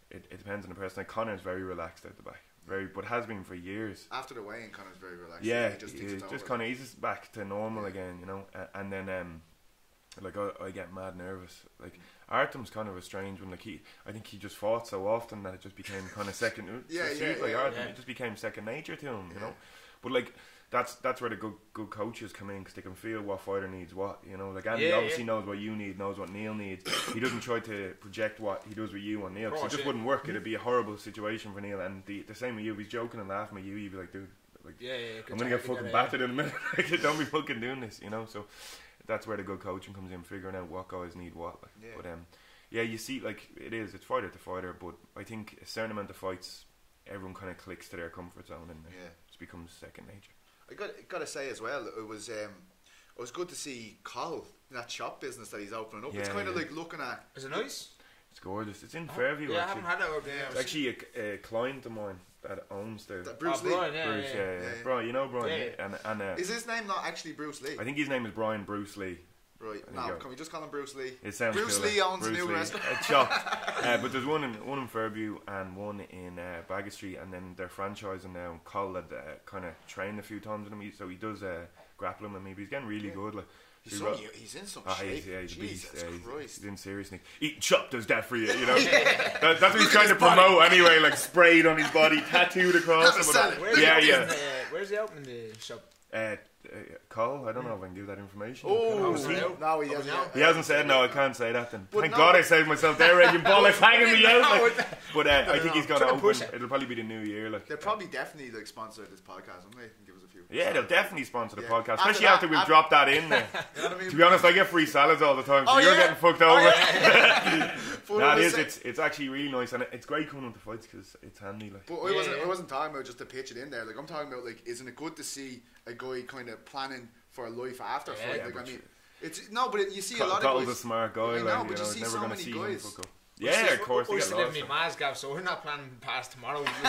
it, it depends on the person. Like Conor's very relaxed out the back, very, but has been for years. After the weigh-in, Conor's very relaxed. Yeah, he just just, thinks just kind of he's just back to normal Yeah. again, you know. And then um, like I, I get mad nervous. Like Artem's kind of a strange one. Like he, I think he just fought so often that it just became kind of second. Yeah, see yeah, it like yeah, Artem, yeah. it just became second nature to him, you Yeah. know. But like that's that's where the good good coaches come in because they can feel what fighter needs what, you know. Like Andy Yeah, obviously yeah. knows what you need, knows what Neil needs. he doesn't try to project what he does with you on Neil. course, it just yeah. wouldn't work. It'd be a horrible situation for Neil. And the the same with you. If he's joking and laughing at you, you'd be like, dude, like Yeah, yeah. I'm gonna get fucking battered in a minute. like, don't be fucking doing this, you know. So that's where the good coaching comes in, figuring out what guys need what. Like. Yeah. But um, yeah, you see, like it is, it's fighter to fighter. But I think a certain amount of fights, everyone kind of clicks to their comfort zone and it just becomes second nature. I got got to say as well, it was um, it was good to see Cole in that shop business that he's opening up. Yeah, it's kind of yeah. like looking at Is it nice? It's gorgeous. It's in Fairview. Yeah, I haven't had it over there. It's actually a, a client of mine that owns the. that Bruce oh, Lee. Brian, yeah, Bruce, yeah, yeah, yeah, yeah. Brian, you know Brian, Yeah, yeah, and and uh, Is his name not actually Bruce Lee? I think his name is Brian Bruce Lee. Right. I think No, can we just call him Bruce Lee? It sounds Bruce cooler. Lee owns Bruce a new Lee. restaurant. A shop. uh, but there's one in one in Fairview and one in uh, Baggot Street, and then they're franchising now. Cole had uh, kind of trained a few times with him, so he does uh, grappling with me. But he's getting really good. Like He's, he so, he's in some Ah, shape. he's, yeah, he's a beast. Jesus Yeah, Christ. he's in seriously. Eating chop does that for you, you know. that, that's what he's trying to promote anyway. Like sprayed on his body, tattooed across Have a him. salad. Where's Yeah, Where's yeah. The, uh, Where's he opening the shop? Uh, Cole, I don't know if I can give that information. Oh, is it no, he hasn't. now? He hasn't said no. I can't say that. Then But thank no, God I saved myself there. Reggie Bollock's hanging me out. No, Like. But uh, I think he's going to Trying to push open. it. It'll probably be the new year. Like They'll probably definitely like sponsor this podcast, won't they? And give us a few. yeah, they'll definitely sponsor the Yeah. podcast, After especially that- after we've after- dropped that in there. You know what I mean? to be honest, I get free salads all the time, so Oh, you're yeah? getting fucked Oh, over. yeah. But Nah, I it was is. say- It's it's actually really nice, and it's great coming into fights because it's handy. Like But I wasn't. yeah. I wasn't talking about just to pitch it in there. Like I'm talking about like, isn't it good to see a guy kind of planning for a life after Yeah, fight? yeah, like I mean, it's no, but it, you see a lot Cole's of a guys. smart guy. I know, you but you know, see so many guys. Fuck. We Yeah, of course. We they still get live in lost. Mazgav, so we're not planning past tomorrow.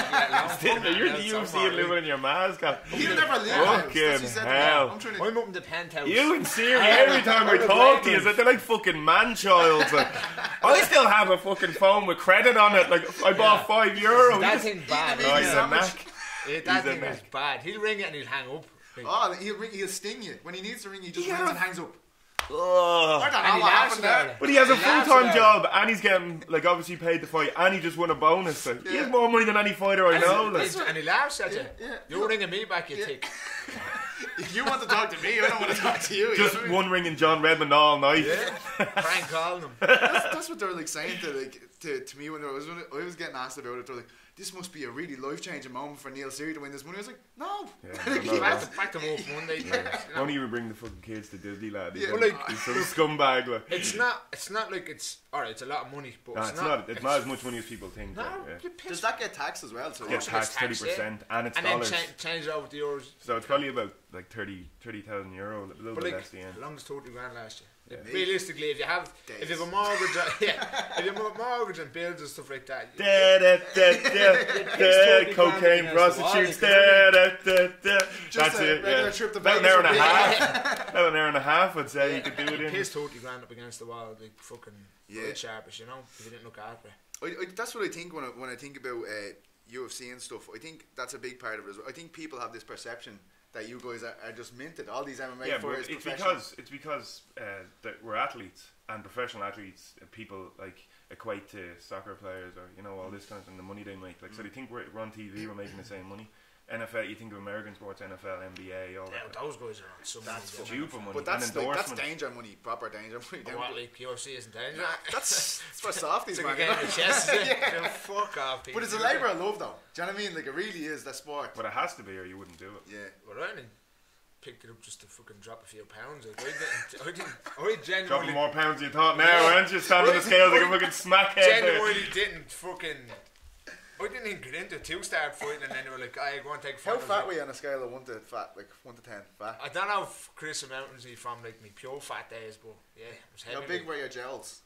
You're You're the UFC and living in your mask. He'll never leave. the house. That's Fucking said to hell. I'm trying to. I'm up in the penthouse. You and Seery, I every time I talk to you, playground. they're like fucking man childs. Like, I still have a fucking phone with credit on it. Like I bought five euro. That He's- thing bad. Eating Oh, he's a sandwich. knack. Yeah, that thing is bad. He'll ring it and he'll hang up. Oh, he'll ring, he'll sting you when he needs to ring. He just Yeah. rings and hangs up. I Ugh. don't and know he what laughs happened about there. But he has a full time job and he's getting like obviously paid to fight and he just won a bonus. Like, He has more money than any fighter I And, know. he- Like. and he laughs at you. Yeah, yeah. You're ringing me back, you Yeah. tick. If you want to talk to me, I don't want to talk to you. you know Just what I mean? one ringing John Redmond all night. Frank calling him. that's, that's what they were like saying to like to, to me when I was when I was getting asked about it. They're like, "This must be a really life changing moment for Neil Seery to win this money." I was like, "No." Yeah, Like, no, he- no. Back to, back to Wolf Monday. you know. Don't even bring the fucking kids to Disney, lad. He's, Yeah. like, Well, like- he's some scumbag. Like. It's not. It's not like it's. Alright, it's a lot of money, but Nah, it's, it's not. It's not as much money as people think. No, like, yeah. Does that get taxed as well? So Get taxed thirty taxed, yeah. percent, and it's And then dollars. cha- change it over to yours. So it's probably about like 30 30,000 euro, a little But bit like, less the end. as long as thirty grand last year. Yeah. Realistically, if you have, if you have a mortgage, yeah, if you have a mortgage and bills and stuff like that, Da, da, da, da, da, cocaine, prostitutes, da, da, da, da. That's a it. Yeah. trip to About an hour and a half. About an hour and a half, I'd say you could do it in. thirty grand up against the wall, like fucking Yeah. yeah. sharpish, you know, if you didn't look after it. I, I, that's what I think when I, when I think about uh, UFC and stuff. I think that's a big part of it as well. I think people have this perception that you guys are, are just minted. All these MMA Yeah, fighters, it's because it's because uh, that we're athletes and professional athletes. uh, People like equate to soccer players or you know all this kind of thing. The money they make, like so they think we're, we're on TV, we're making the same money. NFL, you think of American sports, NFL, NBA, all Yeah, that. those guys are on some That's money. Stupid money But that's and like, that's danger money, proper danger money. though. What, like UFC isn't danger? Nah, that's, that's for softies, It's man. like a you game know? of chess. Yeah. Yeah, Fuck off, people. But it's a labour of love, though. Do you know what I mean? Like, it really is, that sport. But it has to be, or you wouldn't do it. Yeah. Well, I only picked it up just to fucking drop a few pounds. Like, I didn't. I didn't. I Dropping genuinely, more pounds than you thought now, aren't you? Stand on the scales like a fucking smackhead there. genuinely didn't fucking. I didn't even get into two star fighting, and then they were like, "I go and take." How photos." fat were you on a scale of 1 to fat? Like, 1 to 10 fat? I don't know if Chris Mountains he from like me pure fat days, but yeah, it was heavy. How big like. were your gels?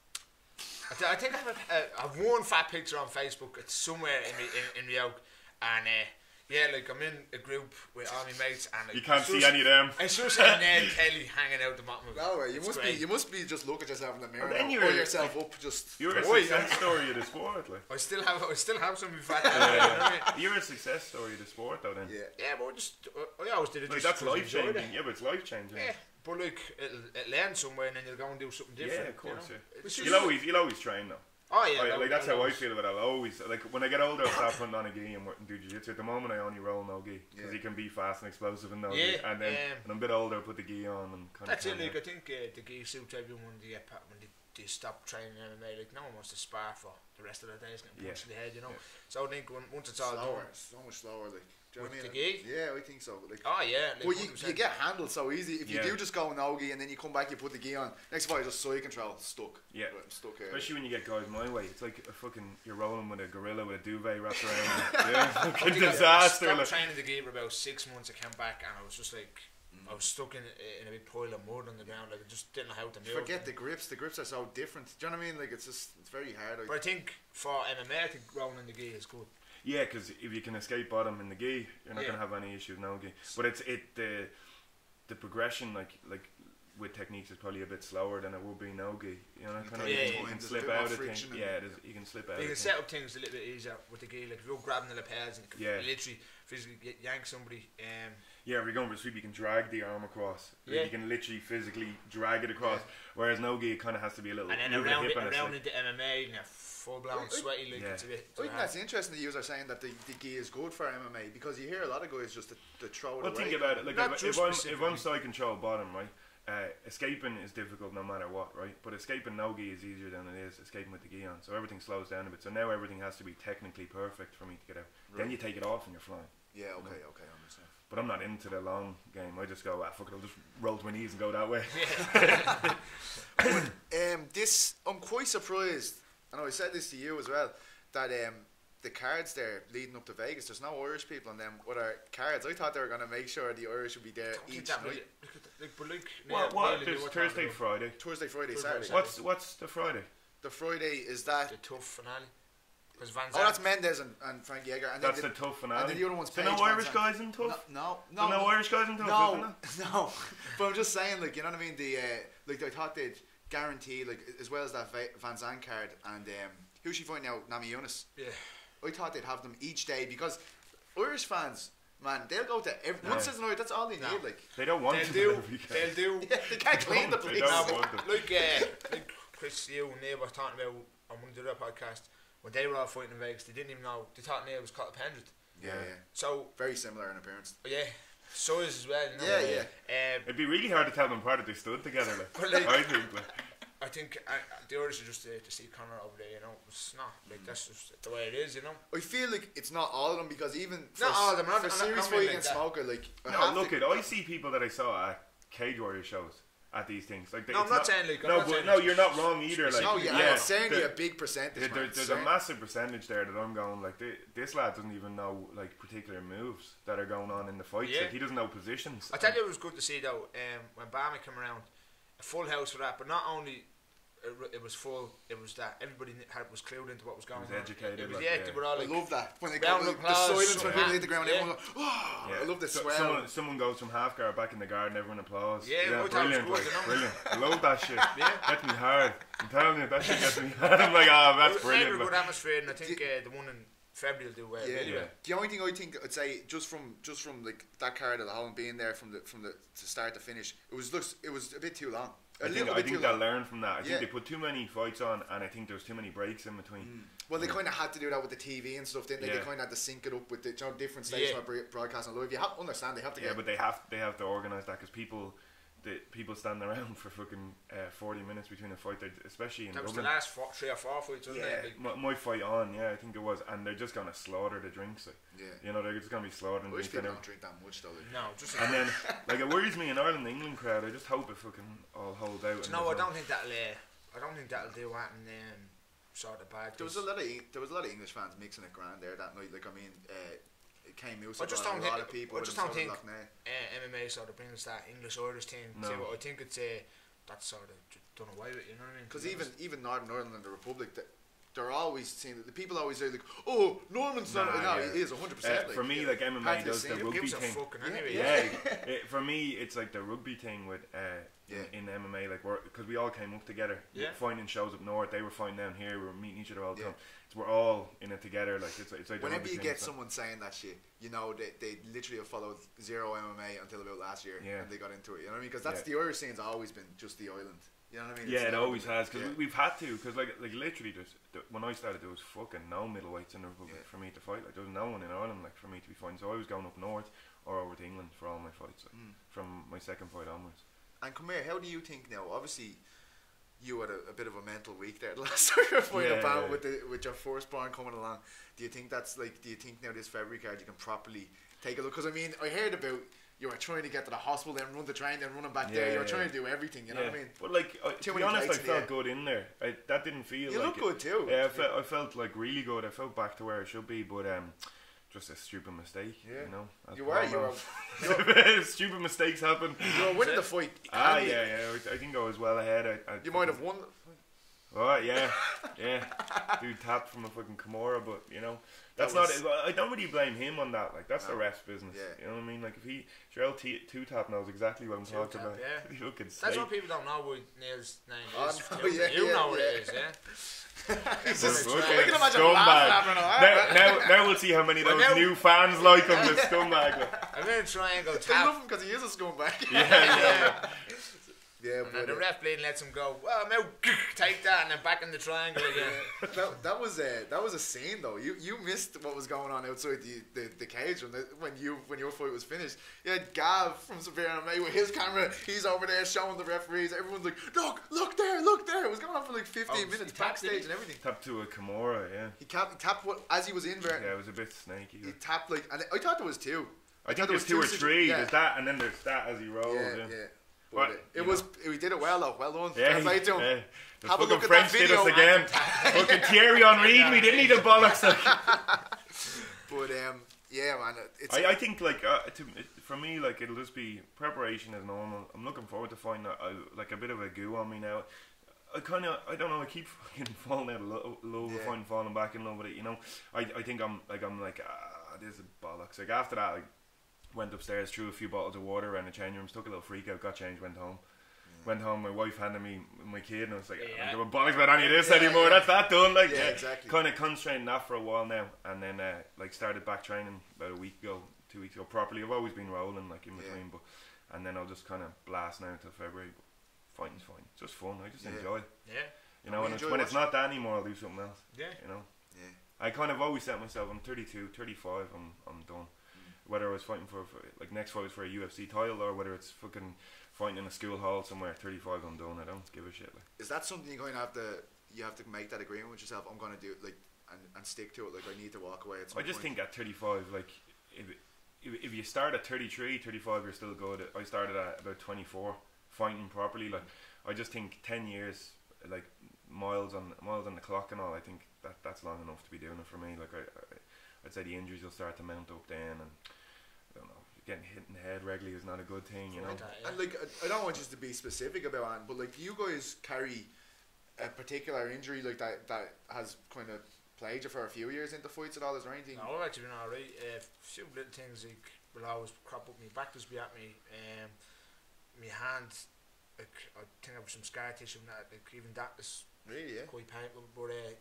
I, th- I think I have, a, I've one fat picture on Facebook. It's somewhere in me in, in the oak, and uh, yeah, like I'm in a group with all my mates, and like, You can't see any of them. It's just a Ned Kelly hanging out the bottom of it. No way. You must great. be. You must be just look at yourself in the mirror. And then you're- pull yourself up. Just. You're a Oh, yeah. success story of the sport, like. I still have I still have some of fat days. you know what I mean? You're a success story of the sport, though. Then. Yeah. Yeah, but just I I always did it Like just that's 'cause life changing. Yeah, but it's life changing. Yeah, but like it'll, it'll end somewhere, and then you'll go and do something different. Yeah, of course. You know? Yeah. You'll just- always, you'll always train though. Oh yeah, I- that- like that's how I feel about it. I'll always like when I get older, I'll start putting on a gi and work and do jiu-jitsu. At the moment, I only roll no gi because Yeah. he can be fast and explosive and no Yeah, gi. And then um, when I'm a bit older, I put the gi on and kind That's of. it. Like I think uh, the geese suit everyone when they get pa- when they, they stop training MMA. Like no one wants to spar for the rest of the days getting Yeah. punched in the head. You know. Yeah. So I think when, once it's all Slower. done. So much slower. Like. Do you know With what I mean? the gi? Yeah, I think so. Like. Oh yeah. Like Well, you, you get handled so easy. If you do just go no gi and then you come back, you put the gi on. Next fight, just side control, stuck. Yeah. Right, I'm stuck here. Especially when you get guys my way, it's like a fucking you're rolling with a gorilla with a duvet wrapped around. you. yeah, fucking disaster. I stopped like. training the gi for about six months. I came back and I was just like. Mm. I was stuck in, in a big pile of mud on the ground, like I just didn't know how to move. Forget the grips. The grips are so different. Do you know what I mean? Like it's just it's very hard. But I think for MMA, I think rolling in the gi is good. Yeah, because if you can escape bottom in the gi, you're not Yeah. gonna have any issues no gi. But it's it the the progression like like with techniques is probably a bit slower than it would be no gi. You know, kind of Yeah, you, can slip out of friction things. Yeah, there's, you can slip out. You can things. set up things a little bit easier with the gi. Like if you're grabbing the lapels and Yeah. literally physically yank somebody. Um, Yeah, if you're going for a sweep, you can drag the arm across. Like, Yeah. You can literally physically drag it across. Whereas Nogi, it kind of has to be a little. And then move the around hip it, and it's around like- into MMA, and you're full blown sweaty, like Yeah. it's a bit. I think that's interesting that you are saying that the, the gi is good for MMA because you hear a lot of guys just to, to throw it Well, away. think about it. Like if, just if I'm if. I'm side control bottom, right, uh, escaping is difficult no matter what, right? But escaping no gi is easier than it is escaping with the gi on. So everything slows down a bit. So now everything has to be technically perfect for me to get out. Then you take it off and you're flying. Yeah, okay, okay, I understand. But I'm not into the long game. I just go, ah, fuck it, I'll just roll to my knees and go that way. Um, this I'm quite surprised, and I said this to you as well, that um, the cards there leading up to Vegas, there's no Irish people on them. What are cards? I thought they were going to make sure the Irish would be there Don't each night. really- look at that, like, but like, What? yeah, What? really, There's Thursday, Friday. Thursday, Friday, Thursday, Saturday. Saturday. What's what's the Friday? The Friday is that? The TUF finale. Because Van Oh, that's Mendes and, and Frankie Edgar. And That's then the TUF finale. and then the other one's So Paige no Van Irish Zandt. guys in TUF. No, So no, no Irish guys in TUF. No, no. But I'm just saying, like, you know what I mean? The uh, like I thought they'd guarantee, like, as well as that Va- VanZant card and um, who's she fighting now? Namajunas. Yeah. I thought they'd have them each day because Irish fans, man, they'll go to every, once Yeah. in a night. That's all they No. need. Like, They don't want They'll to do. every game. They'll do. yeah, they can't clean the They place. don't No, want them. like, uh, like Chris, you and Neil were talking about on one of the other podcasts when they were all fighting in Vegas. They didn't even know. They thought Neil was Cathal Pendred. Yeah, yeah. So Very similar in appearance. yeah, size as well. You know? Yeah, yeah. Um, It'd be really hard to tell them apart if they stood together. Like, like- I think. Like, I think uh, the Irish are just there to see Conor over there. You know, it's not like that's just the way it is. You know. I feel like it's not all of them because even for, Not all of them. For not, I'm not serious mean fighting like smoker, like I no, look to, at. I see people that I saw at Cage Warrior shows at these things. Like, No, I'm it's not saying, like, I'm no, but saying no, you're not wrong either. Like, no, yeah, yeah, it's certainly there- a big percentage. there- there- there's a massive percentage there that I'm going like thi- this lad doesn't even know like particular moves that are going on in the fights. Yeah. Like he doesn't know positions. I tell you, it was good to see though um, when BAMMA came around, a full house for that. But not only it, it was full, it was that everybody had, was clued into what was going was on. educated, It was, like, yeah, yeah. they were all I love that when they Round go, of the applause, silence when people hit the ground. Yeah. Everyone goes, oh, Yeah. I love the So- swell. Someone, someone goes from half guard back in the garden, everyone applauds. Yeah, I thought it was brilliant, good, like, brilliant. I love that shit. Yeah. Gets me hard. I'm telling you, that shit gets me hard. I'm like, oh, that's it was brilliant. a good atmosphere, and I think uh, the one in February will do well. Yeah, really yeah. The only thing I think I'd say just from just from like that card of the Holland being there from the from the to start to finish, it was looks it was a bit too long. I think, I think they'll long. learn from that. I think they put too many fights on, and I think there's too many breaks in between. Mm. Well, they kind of had to do that with the TV and stuff. Didn't they? They kind of had to sync it up with the you know, different stations Yeah. broadcasting live. You have to understand they have to Yeah, get. but they have they have to organize that because people. The people stand around for fucking uh, forty minutes between a fight, they- especially in That was the last four, three or four fights, wasn't Yeah. it? Like, My, my fight on, yeah, I think it was, and they're just gonna slaughter the drinks. Like, yeah, you know, they're just gonna be slaughtering Irish drinks. people and don't drink that much though. Like. no, just. And then, like, it worries me in Ireland, the England crowd. I just hope it fucking all hold out. no, I don't think that'll. Uh, I don't think that'll do that and um, sort of bad. There was a lot of there was a lot of English fans mixing it grand there that night. Like I mean, uh, it came out. I just a don't lot think- of people. I with just them don't sort of think- Lough uh, MMA sort of brings that English Irish thing No. to. I think it's uh, that's sort of j- done away with. You know what I mean? Because To even honest. even Northern Ireland and the Republic, that they're always saying that the people always say like, "Oh, Norman's not." Nah, no, yeah. he is hundred Uh, percent. for me, like MMA does the rugby thing. fucking Yeah. Yeah, it, for me, it's like the rugby thing with uh, Yeah. in, in MMA, like because we all came up together, Yeah. fighting shows up north. They were fighting down here. We were meeting each other all the Yeah. time. So we're all in it together. Like it's it's like Whenever you get so- someone saying that shit, you know they, they literally have followed zero MMA until about last year, Yeah. and they got into it. You know what I mean? Because that's the Irish scene's always been just the island. You know what I mean? Yeah, It's it always has because yeah. we've had to because like like literally there's th- when I started there was fucking no middleweights in the Republic Yeah. for me to fight like there was no one in Ireland like for me to be fighting so I was going up north or over to England for all my fights like, Mm. from my second fight onwards. And come here, how do you think now? Obviously, you had a, a bit of a mental week there the last time you fight Yeah, about yeah. with the with your firstborn coming along. Do you think that's like? Do you think now this February card you can properly take a look? Because I mean, I heard about you were trying to get to the hospital, then run the train, then running back there. You were yeah, trying yeah. to do everything. You know what I mean? But like uh, to be honest, I plates in the felt good in there. I, that didn't feel You like look it. good too. Yeah, I felt, I felt like really good. I felt back to where I should be, but um, just a stupid mistake. Yeah. you know. You were. You were. stupid mistakes happen. you were winning the fight. Ah, yeah, yeah. I, think I was well ahead. I, I You might have won. Oh yeah, yeah. Dude tapped from a fucking Kimura, but you know that's That not. was- I don't really blame him on that. Like that's the No. ref's business. Yeah. You know what I mean? Like if he Jarrell T- two tap knows exactly what I'm Two talking tap, about. yeah. He fucking That's snake. what people don't know what Neil's name Oh, is. no, you yeah, you yeah, know what yeah. it is, yeah? He's just- just, I I can imagine scumbag. laughing at now, now, now we'll see how many of those new fans like him. The scumbag. Like. I'm in a triangle They tap. love him because he is a scumbag. Yeah, yeah. Yeah, And then but the ref bleeding lets him go. Well, now take that, and then back in the triangle again. that, that was a that was a scene though. You you missed what was going on outside the, the, the cage when the, when you when your fight was finished. You had Gav from Superior MMA with his camera. He's over there showing the referees. Everyone's like, look, look there, look there. It was going on for like 15 Oh, minutes backstage and everything. Tap to a Kimura. Yeah. He tapped, he tapped what as he was in there. Yeah, it was a bit snaky. He tapped like, and I thought there was two. I think thought there was two or three. Yeah, There's that, and then there's that as he rolls. yeah, Yeah, yeah. But you it was we did it well though. Well done. Yeah, to him. yeah. The Have a fucking look at French that did us video. again. fucking Thierry Henry, we didn't need a bollocks. Like. But um, yeah, man, it's I, I think like uh, to, for me, like it'll just be preparation as normal. I'm looking forward to finding out, uh, like a bit of a goo on me now. I kind of, I don't know. I keep fucking falling out of lo- love Yeah. finding falling back in love with it. You know, I, I think I'm like I'm like ah, this is bollocks. Like after that, I went upstairs, threw a few bottles of water around the change rooms, took a little freak out, got changed, went home. Went home, my wife handed me my kid, and I was like, Yeah. I don't give a bollocks about any of this Yeah, anymore. yeah. That's that done. Like, Yeah, exactly. Kind of constrained that for a while now, and then uh, like started back training about a week ago, two weeks ago properly. I've always been rolling like in between, but and then I'll just kind of blast now until February. But fighting's fine, it's just fun. I just enjoy. Yeah, You know, it's when it's not that anymore, I'll do something else. yeah. You know, yeah. I kind of always set myself. I'm 32, 35. I'm I'm done. Whether I was fighting for, for like next fight was for a UFC title or whether it's fucking fighting in a school hall somewhere. 35, I'm done. I don't give a shit. Like. Is that something you're going to have to you have to make that agreement with yourself? I'm going to do it like and, and stick to it. Like I need to walk away. At some I just point. think at 35, like if, if if you start at 33, 35, you're still good. I started at about 24, fighting properly. Like I just think 10 years, like miles on miles on the clock and all. I think that that's long enough to be doing it for me. Like I, I I'd say the injuries will start to mount up then, and I don't know. Getting hit in the head regularly is not a good thing, you know. Like that, yeah. And like I, I don't want you to be specific about it, but like do you guys carry a particular injury like that that has kind of plagued you for a few years into fights at all? Is there anything? No, I've actually been alright. Uh, few little things like will always crop up. My back does be at me. Um, my hand, like I think I have some scar tissue and that. Like even that is Really? Yeah. quite painful. But uh,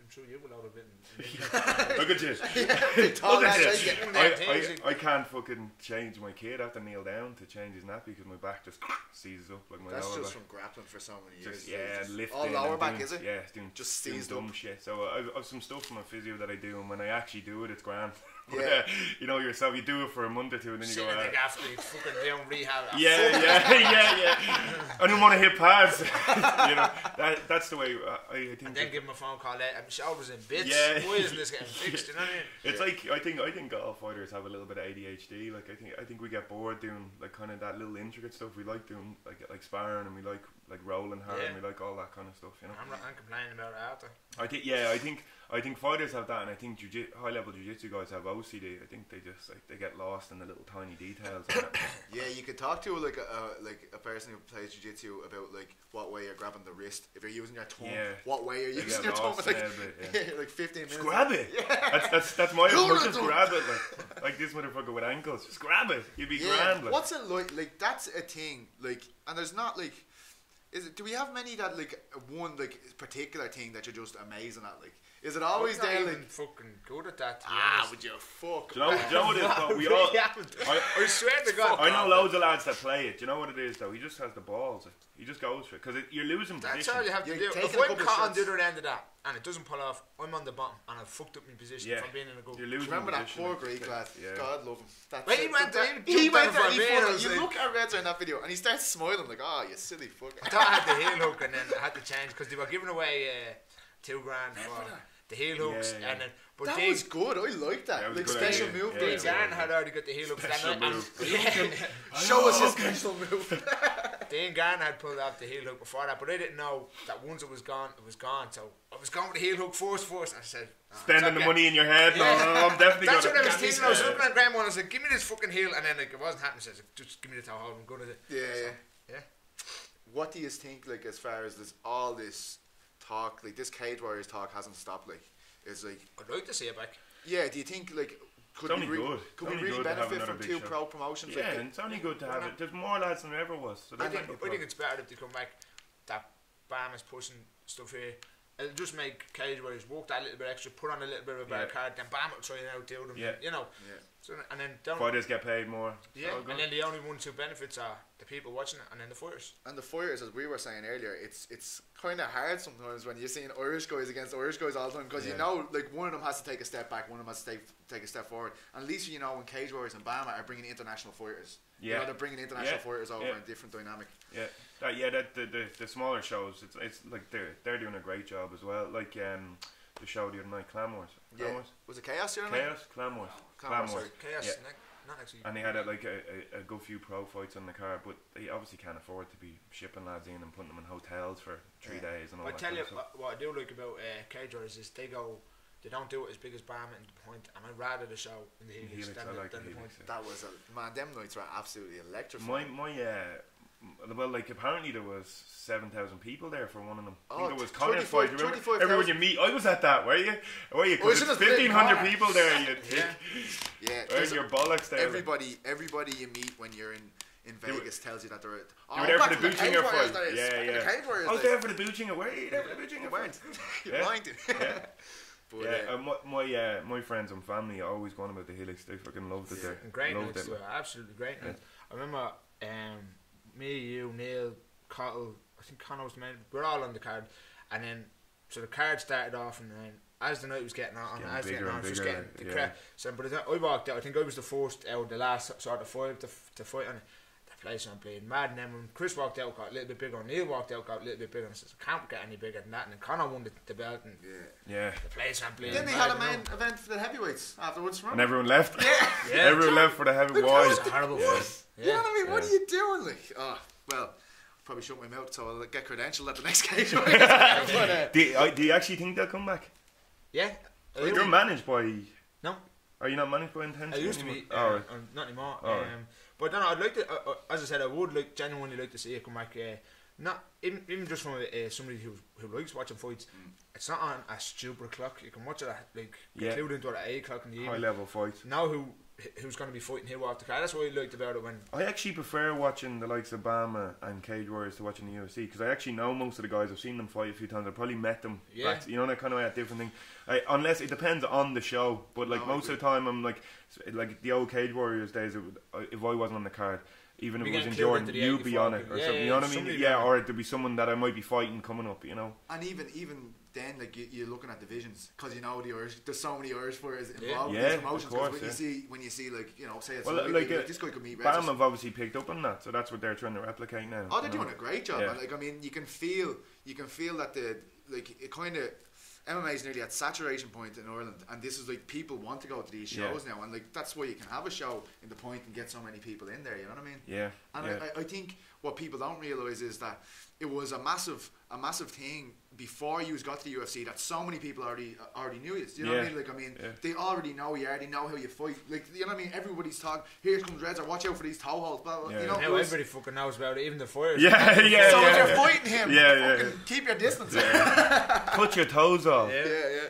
I'm sure you will out of it. Look at you. Look at lad, this. shake it. One of them I, I, I can't fucking change my kid. I have to kneel down to change his nappy because my back just seizes up like my That's lower just back. from grappling for so many years. Just, yeah, just- lifting. All lower back, doing, is it? Yeah, it's doing, Just doing seized dumb up. shit. So uh, I've, I've some stuff from a physio that I do, and when I actually do it, it's grand. But, Yeah. you know yourself, you do it for a month or two, and then you go, Sitting uh, like after they fucking doing rehab. ah, yeah, yeah, yeah, yeah. I don't want to hit pads. you know, that, that's the way uh, I, I think. And then that- give him a phone call. Let my shoulders in bits. Yeah. Why isn't this getting fixed? You know what I mean? It's like I think I think all fighters have a little bit of ADHD. Like I think I think we get bored doing like kind of that little intricate stuff. We like doing like like sparring and we like like rolling hard and we like all that kind of stuff. You know. I'm not I'm complaining about it after. I think yeah. I think I think fighters have that, and I think jiu- high level jiu-jitsu guys have OCD. I think they just like they get lost in the little tiny details. Yeah, you could talk to like a uh, like a person who plays jiu-jitsu about like what way you're grabbing the wrist. If you're using your thumb, Yeah. what way you're using your thumb. like, bit, yeah. like 15 minutes. Just grab it. That's that's that's my approach. Just grab it like like this motherfucker with ankles. Just grab it. You'd be Yeah. grand. Like. What's it like? Like that's a thing. Like, and there's not like, is it? Do we have many that like one like particular thing that you're just amazing at? Like, is it always I'm even fucking good at that. Ah, honest. would you fuck? Do you know, do you know what it is? though? We all. I, I swear to God. I know loads of lads that play it. Do you know what it is though? He just has the balls. He just goes for it because you're losing That's position. all you have to You're do. If a I'm caught on the other end of that and it doesn't pull off, I'm on the bottom and I've fucked up my position Yeah. from being in a good. You're losing Remember that poor like, Greek lad? Yeah. God love him. That's Well, he went there, That- he he went on there. for He and I fucking- was you look at Redzer in that video, and he starts smiling like, "Ah, you silly fuck." I thought I had the heel hook and then I had to change because they were giving away uh, two grand for the heel hooks Yeah, yeah. and then but That they, was good. I like that. Yeah, it was a like special idea. move. Yeah, Dave guys. had already got the heel hook Special night. move. And, yeah, Show us his special move. Dane Garn had pulled off the heel hook before that, but I didn't know that once it was gone, it was gone. So I was going with the heel hook first first. And I said, "Oh, Spending the money in your head. No, Yeah. no, no, I'm definitely That's gonna what I was thinking. I was looking at Graham and I said, "Give me this fucking heel," and then like it wasn't happening. I said, "Just give me the toe hold. I'm good at it." Yeah, yeah. Yeah. What do you think, like, as far as there's all this talk, like this Cage Warriors talk, hasn't stopped. Like, it's like, I'd like to see it back. yeah. Do you think like could It's we only re- good. could It's we really good to have benefit from two show. pro promotions? Yeah, Like, and it's only good to have it. There's more lads than there ever was. So I think I think it's better if they come back. That Bam is pushing stuff here. It'll just make Cage Warriors work that little bit extra, put on a little bit of a better Yeah. card, then Bam will try and outdo them. Yeah. You know. Yeah. So and then down. fighters get paid more. Yeah, All and then the only ones who benefits are the people watching it, and then the fighters. And the fighters, as we were saying earlier, it's it's kind of hard sometimes when you're seeing Irish guys against Irish guys all the time because you know like one of them has to take a step back, one of them has to take take a step forward. And at least you know when Cage Warriors and BAMMA are bringing international fighters. You Yeah. know, they're bringing international Yeah. fighters over Yeah. in a different dynamic. Yeah, that, yeah, that the, the the smaller shows, it's it's like they're they're doing a great job as well. Like um, the show the other night, Clan Wars, Yeah. Clan Was it Chaos the other night? Chaos, Clan Wars, Clan Clan Wars, Wars. Yeah. ne- not next week. And they had a, like a, a, a good few pro fights on the card, but they obviously can't afford to be shipping lads in and putting them in hotels for three Yeah. days and all But I tell kind you of what, what I do like about uh, Cage Warriors is they go, they don't do it as big as Bam and the point, and I'd rather the show in the Helix, Helix, than, the, like than the the Helix. point. yeah. That was a man. Them nights were absolutely My electrifying. my uh, m- well, like apparently there was seven thousand people there for one of them. I Oh, think there was t- Conor's 25 fight. You remember? 25,000. Everyone you meet, I was at that. Were you? Were you? Oh, it's fifteen hundred people there. You Yeah. yeah, Earn there's your bollocks there. like. everybody, everybody you meet when you're in in They were- Vegas tells you that they're. You Oh, were there back for the to Cage Buchinger fight. Yeah, Back to yeah. the I was there for the Buchinger. Were you there for the Buchinger You fight? You're Yeah. lying to. Yeah. But, yeah, uh, uh, my my, uh, my friends and family are always going about the Helix. They fucking loved it Yeah. there. Great loved nights, it. absolutely great Yeah. nights. I remember um, me, you, Neil, Cathal, I think Conor was the main, we we're all on the card, and then so the card started off, and then as the night was getting on, Getting as bigger getting on, and it was just getting the yeah. crap. So time I walked out, I think I was the first out, the last sort of five to, to fight on it. The place went bleeding mad, and then when Chris walked out, got a little bit bigger, and Neil walked out, got a little bit bigger, and I said, I can't get any bigger than that, and then Conor won the, the belt, and yeah. Yeah, the place went playing. Then they had a you know. main event for the heavyweights afterwards. and everyone left. Yeah. yeah. everyone left for the heavyweights. Look, wide. It was a horrible Yeah. fight. You know what I mean? What are you doing? Like, oh, well, probably shut my mouth so I'll get credentialed at the next cage. but, uh, Do you, I- do you actually think they'll come back? Yeah. I You're managed by. No. Are you not managed by Intention? I Intensity? used to be, anymore? uh, Oh, uh, not anymore. Oh, um, but I'd like to. Uh, uh, as I said, I would like genuinely like to see it come back. Uh, not even, even just from uh, somebody who who likes watching fights. It's not on a stupid clock. You can watch it at like Yeah. into it at eight o'clock in the high level fight. Now who who's going to be fighting who off the card? That's what I liked about it when. I actually prefer watching the likes of BAMMA and Cage Warriors to watching the UFC because I actually know most of the guys. I've seen them fight a few times. I've probably met them. Yeah. back- you know that kind of way, a different thing. I, unless it depends on the show, but like No, most of the time, I'm like, like the old Cage Warriors days. It would, if I wasn't on the card. Even if it was in Jordan, you'd be on it or yeah, something. You yeah, know what I mean? Yeah, or there'd be someone that I might be fighting coming up. You know? and even even then, like you, you're looking at divisions because you know the Irish. There's so many Irish fighters Yeah. involved Yeah, in these of course, when yeah. you see when you see like you know say it's Well, like, like, like, uh, this guy could meet Bam Regis. have obviously picked up on that, so that's what they're trying to replicate now. Oh, they're you know? doing a great job. Yeah. Like I mean, you can feel you can feel that the like it kind of MMA is nearly at saturation point in Ireland, and this is like people want to go to these Yeah. shows now, and like that's why you can have a show in the point and get so many people in there. You know what I mean? Yeah, And yeah. I, I think what people don't realize is that it was a massive, a massive thing before you got to the UFC that so many people already uh, already knew you. You know what I mean? Like I mean, Yeah. they already know you. Already know how you fight. Like you know what I mean? Everybody's talking. Here comes Reds. Or watch out for these toe holds. Blah, blah. Yeah. You know, Now was- everybody fucking knows about it, even the fires. Yeah, yeah, so yeah. if you're fighting him, Yeah, yeah. fucking keep your distance. Cut your toes off. Yeah. yeah, yeah.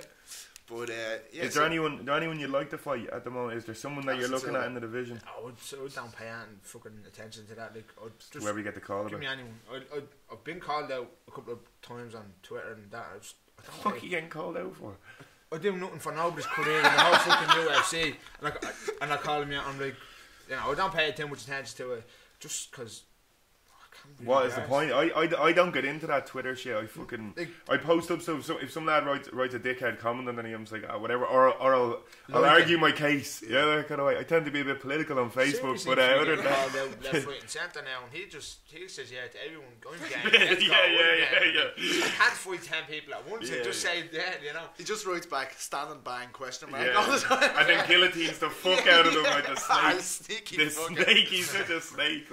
But uh, yeah, is so- there anyone? Is there anyone you'd like to fight at the moment? Is there someone that you're looking at in the division? I would, so I would don't pay any fucking attention to that. Like, I'd just Where we get the call give about? me anyone. I, I, I've been called out a couple of times on Twitter and that. I, just, I don't Fuck pay- you getting called out for? I do nothing for nobody's career in the whole fucking UFC, and I, and I call me out. I'm like, you know, I don't pay too much attention to it, just because. What is the point? I, I, I don't get into that Twitter shit. I fucking Like- I post up so, so if some lad writes writes a dickhead comment and then I'm just like ah, whatever or or I'll, I'll Like argue my case. Yeah, that kind of way. I tend to be a bit political on Facebook, Seriously, but uh, you other get than that, left, right, and centre now, and he just he says yeah to everyone. Going game, yeah, let's yeah, yeah, yeah. I can't fight ten people at once. Yeah, just yeah. say that, you know. He just writes back, stand and bang, question mark, Yeah. all the time. and then guillotines the fuck out of them like the Ah, snake. sneaky The fucker. snake, he's such a snake.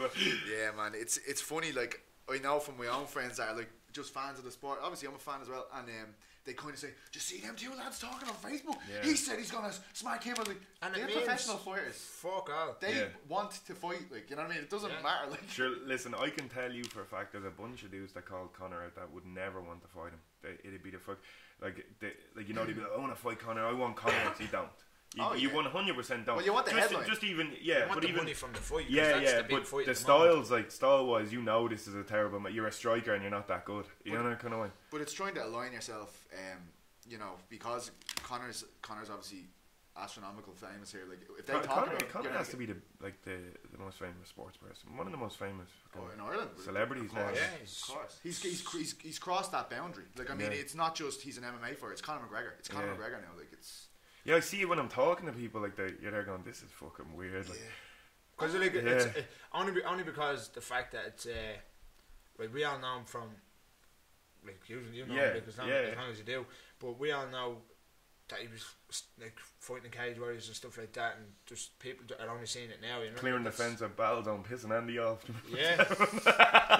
Yeah, man, it's it's funny. Like I know from my own friends that are like just fans of the sport. Obviously, I'm a fan as well, and um, they kind of say, "Just see them two lads talking on Facebook. Yeah. He said he's gonna smack him." I'm like, And they're professional fighters. Fuck out. They Yeah. want to fight. Like you know what I mean? It doesn't Yeah. matter. Like Sure, listen, I can tell you for a fact there's a bunch of dudes that called Conor out that would never want to fight him. They, it'd be the fuck, like, they, like you know, they'd be like, I want to fight Conor, I want Conor, you don't. You, Oh, you yeah. 100% don't. Well, you want the just, headline. Just even, yeah, but the even. money from the fight. Yeah, yeah, the but the at styles, like style wise, you know this is a terrible. ma- You're a striker and you're not that good. You know that kind of way. But it's trying to align yourself, um, you know, because Conor's Conor's obviously astronomical famous here. Like if they Con- talk Conor, about Conor has gonna be the like the, the most famous sports person, one of the most famous. oh, in Ireland Celebrities of course, now. Yeah, he's- of course. He's, he's he's he's crossed that boundary. Like I mean, Yeah. it's not just he's an MMA fighter. It's Conor McGregor. It's Conor Yeah. McGregor now. Like it's Yeah, I see it when I'm talking to people like they, you're there going, this is fucking weird. Like, Because like, Yeah. it's uh, only be, only because the fact that it's uh, like we all know him from like you you know Yeah, him, like, as long, yeah. as long as you do, but we all know that he was like fighting the cage warriors and stuff like that, and just people that are only seeing it now. You know, clearing the fence of Battlezone, pissing Andy off. Yeah,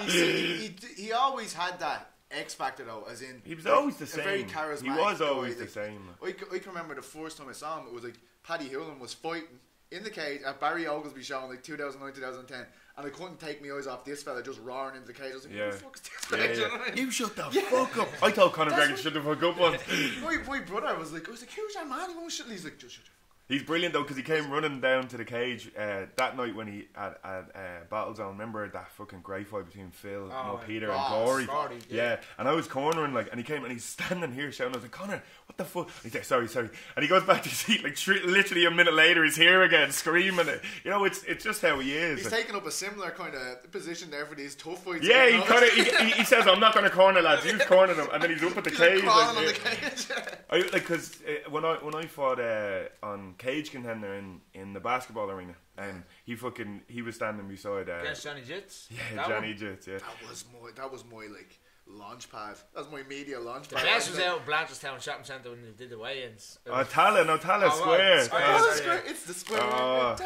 He's, he, he, he always had that X factor though, as in He was like, always the a very same. charismatic. He was guy, always the like, same. I, c- I can remember the first time I saw him. It was like Paddy Holohan was fighting in the cage at Barry Oglesby show in like 2009, 2010, and I couldn't take my eyes off this fella just roaring into the cage. I was like, Yeah. "Who the fuck is this Yeah, guy?" You know I mean? You shut the fuck up. I told Conor That's McGregor to shut the fuck up once. my, my brother was like, I was like, who's that man? He won't shut. He's like, just shut your He's brilliant though because he came running down to the cage uh, that night when he at, at uh, Battlezone. Remember that fucking great fight between Phil, Oh, Peter, oh, and Gory. Gory, yeah. yeah. and I was cornering like, and he came and he's standing here shouting. I was like, Conor, what the fuck? He's like, sorry, sorry, and he goes back to his seat like literally a minute later. He's here again screaming. It. You know, it's it's just how he is. He's Like, taking up a similar kind of position there for these TUF fights. yeah, he kind of he, he, he says, "I'm not going to corner lads. You corner them," and then he's up at the He's cage. like, on yeah. the cage. I like because uh, when I when I fought uh, on Cage Contender in, in the basketball arena, and he fucking he was standing beside uh, against Johnny Jits. yeah That Johnny one. Jits, yeah. that was my that was my like launch pad. That was my media launch The pad. best was Like, out at Blanchardstown Shopping Centre when they did the weigh-ins. It Oh, was- Tallaght, no Tallaght Oh, Square. right. Oh, it's the square. It's the square. Oh,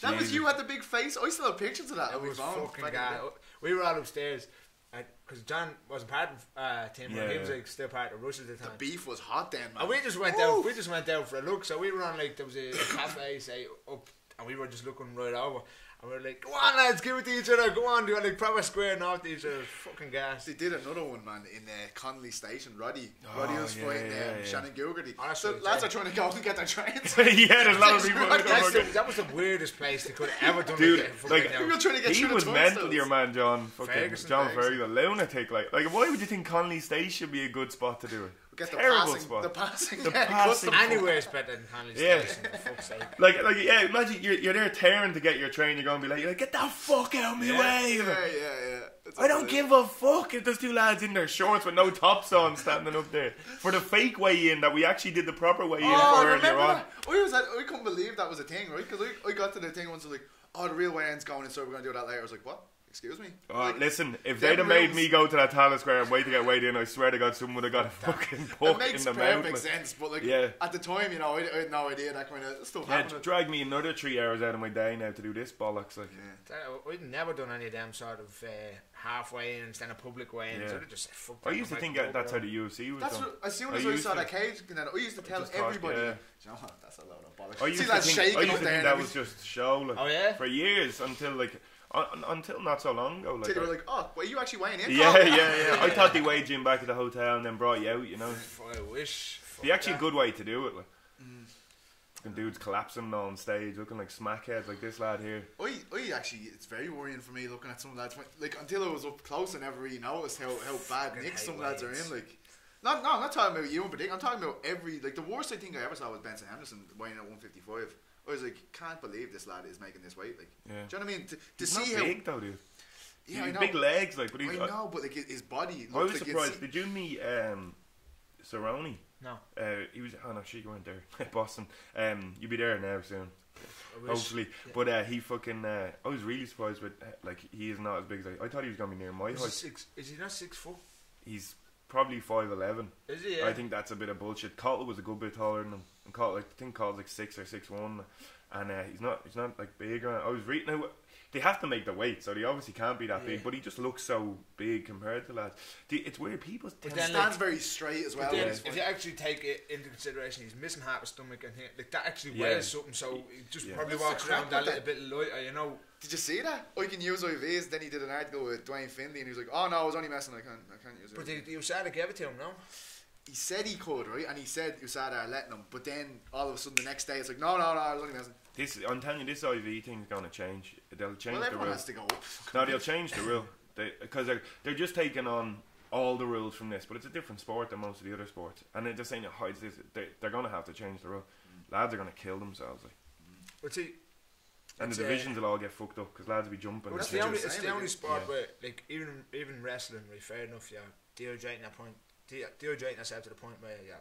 that was Jesus. you had the big face. I still have pictures of that. It on my was phone fucking back in guy. day. We were all upstairs because John wasn't part of uh, team, but he was yeah. like still part of Rush at the time. The beef was hot then, man. and we just went Woo! out. We just went out for a look. So we were on like there was a cafe say up, and we were just looking right over. And we were like, "Go on, lads, give it to each other. Go on, do like proper squaring off to each other. Fucking gas." They did another one, man, in uh, Connolly Station. Roddy, Oh, Roddy was yeah, fighting yeah, um, yeah. Shannon Gugerty. So right, lads yeah. are trying to go and get their trains. yeah, there's a lot of people. That's that That's the, that was the weirdest place they could have ever done. Dude, like, like, fucking, we were trying to get he through the was mental, your man John. Fucking Ferguson, John Ferguson. Ferguson, lunatic. Like, like, why would you think Connolly Station should be a good spot to do it? Get the Terrible passing, spot. the passing, The yeah, passing. custom. Anywhere's better than Connolly Yeah. Station. For fuck's sake. Like, like, yeah. Imagine you're, you're there tearing to get your train. You're going to be like, you're like, get the fuck out of my Yeah, way. Yeah, yeah, yeah. It's I don't give a fuck if there's two lads in their shorts with no tops on standing up there for the fake way in that we actually did the proper way in Oh, for I earlier remember on. that. I was at, I couldn't believe that was a thing, right? Because I, I got to the thing once, I was like, oh, the real way in's going, and so we're going to do that later. I was like, what? Excuse me? Oh, Like, listen, if they'd have made me go to that Talis Square and wait to get weighed in, I swear to God, someone would have got a fucking It puck in makes the perfect mouth. like. sense, but like Yeah. at the time, you know, I, I had no idea that kind of stuff Yeah, happened. it dragged me another three hours out of my day now to do this bollocks. Like, Yeah. That- We'd never done any of them sort of uh, halfway ins, then a public way in. Yeah. So they just said, fuck I used to I'm think that that's how the UFC was That's done. what, as soon as I, used saw to- that cage, you know, I used to tell just thought, everybody, yeah. you that's a load of bollocks. I used See to lads think, shaking I used up to there think that was just show. Like, Oh, yeah? For years until like un, until not so long ago. Like, they were like, oh, well, you actually weighing in? yeah, Carl?" yeah, yeah. I thought they weighed you in back at the hotel and then brought you out. You know, I wish. Fuck the actually that. good way to do it. Like. Mm. Fucking dudes collapsing on stage, looking like smackheads, like this lad here. I, I actually, it's very worrying for me looking at some lads. when- Like until I was up close, I never really noticed how, how bad Fucking Nick some hate lads are in. Like, not no, I'm not talking about you in particular. I'm talking about every like the worst I think I ever saw was Benson Henderson weighing at 155. I was like, can't believe this lad is making this weight. Like, Yeah. do you know what I mean? To, to He's see not how, big though, dude. yeah, I know, big legs, like, but I he's. know, but like his body. I was looked like surprised. Did you meet um, Cerrone? No. Uh, he was. Oh no, she you weren't there. Boston. Um, you'll be there now soon, I wish. hopefully. But uh, he fucking. Uh, I was really surprised with uh, like he is not as big as I. I thought he was gonna be near my Is height. six, is he not six foot? He's probably five eleven. Is he? Yeah. I think that's a bit of bullshit. Cathal was a good bit taller than him. And Cathal, I think Cathal's like six or six one, and uh, he's not. He's not like big. Or, I was reading. Now, they have to make the weight, so they obviously can't be that Yeah. big. But he just looks so big compared to lads. The- It's weird. People tend then, He to- stands very straight as well. Then, which if you actually take it into consideration, he's missing half his stomach and he, like that actually Yeah. weighs something. So he just Yeah. probably What's walks around that with little bit lighter, you know. Did you see that? Oh, I can use IVs. Then he did an article with Dwayne Finley, and he was like, "Oh no, I was only messing. I can't, I can't use it." But the, the USADA gave it to him, no? he said he could, right? And he said USADA are letting him. But then all of a sudden, the next day, it's like, "No, no, no, I was only messing." this, I'm telling you, this IV thing's going to change. They'll change Well, the everyone rule. has to go up. No, they'll change the rule because they, are they're just taking on all the rules from this, but it's a different sport than most of the other sports, and they're just saying oh, it hides this. They, they're going to have to change the rule. Lads are going to kill themselves, like. But see, and It's, the uh, divisions will all get fucked up because lads will be jumping. Well, and it's the only you're it's the like, only sport yeah. where like even even wrestling, right, fair enough, yeah, dehydrating that point, de- dehydrating yourself to the point where yeah,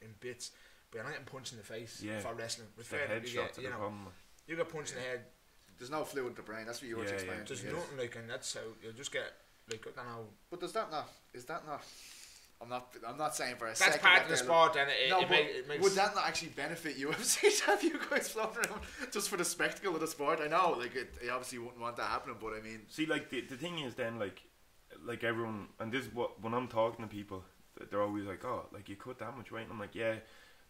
in bits, but you're not getting punched in the face Yeah. for wrestling. With the fair, you headshots get, you know, problem. you get punched in the head. There's no fluid in the brain. That's what you were Yeah, explaining. yeah. There's Yes. nothing like, and that's how you'll just get like I don't know. But does that not? Is that not? I'm not. I'm not saying for a That's second. part that of the sport, and it, No, it, make, it makes. would that not actually benefit UFC to have you guys floating around just for the spectacle of the sport? I know, like, it, you obviously wouldn't want that happening, but I mean, See, like the the thing is, then like, like everyone, and this is what when I'm talking to people, they're always like, "Oh, like you cut that much weight," and I'm like, "Yeah,"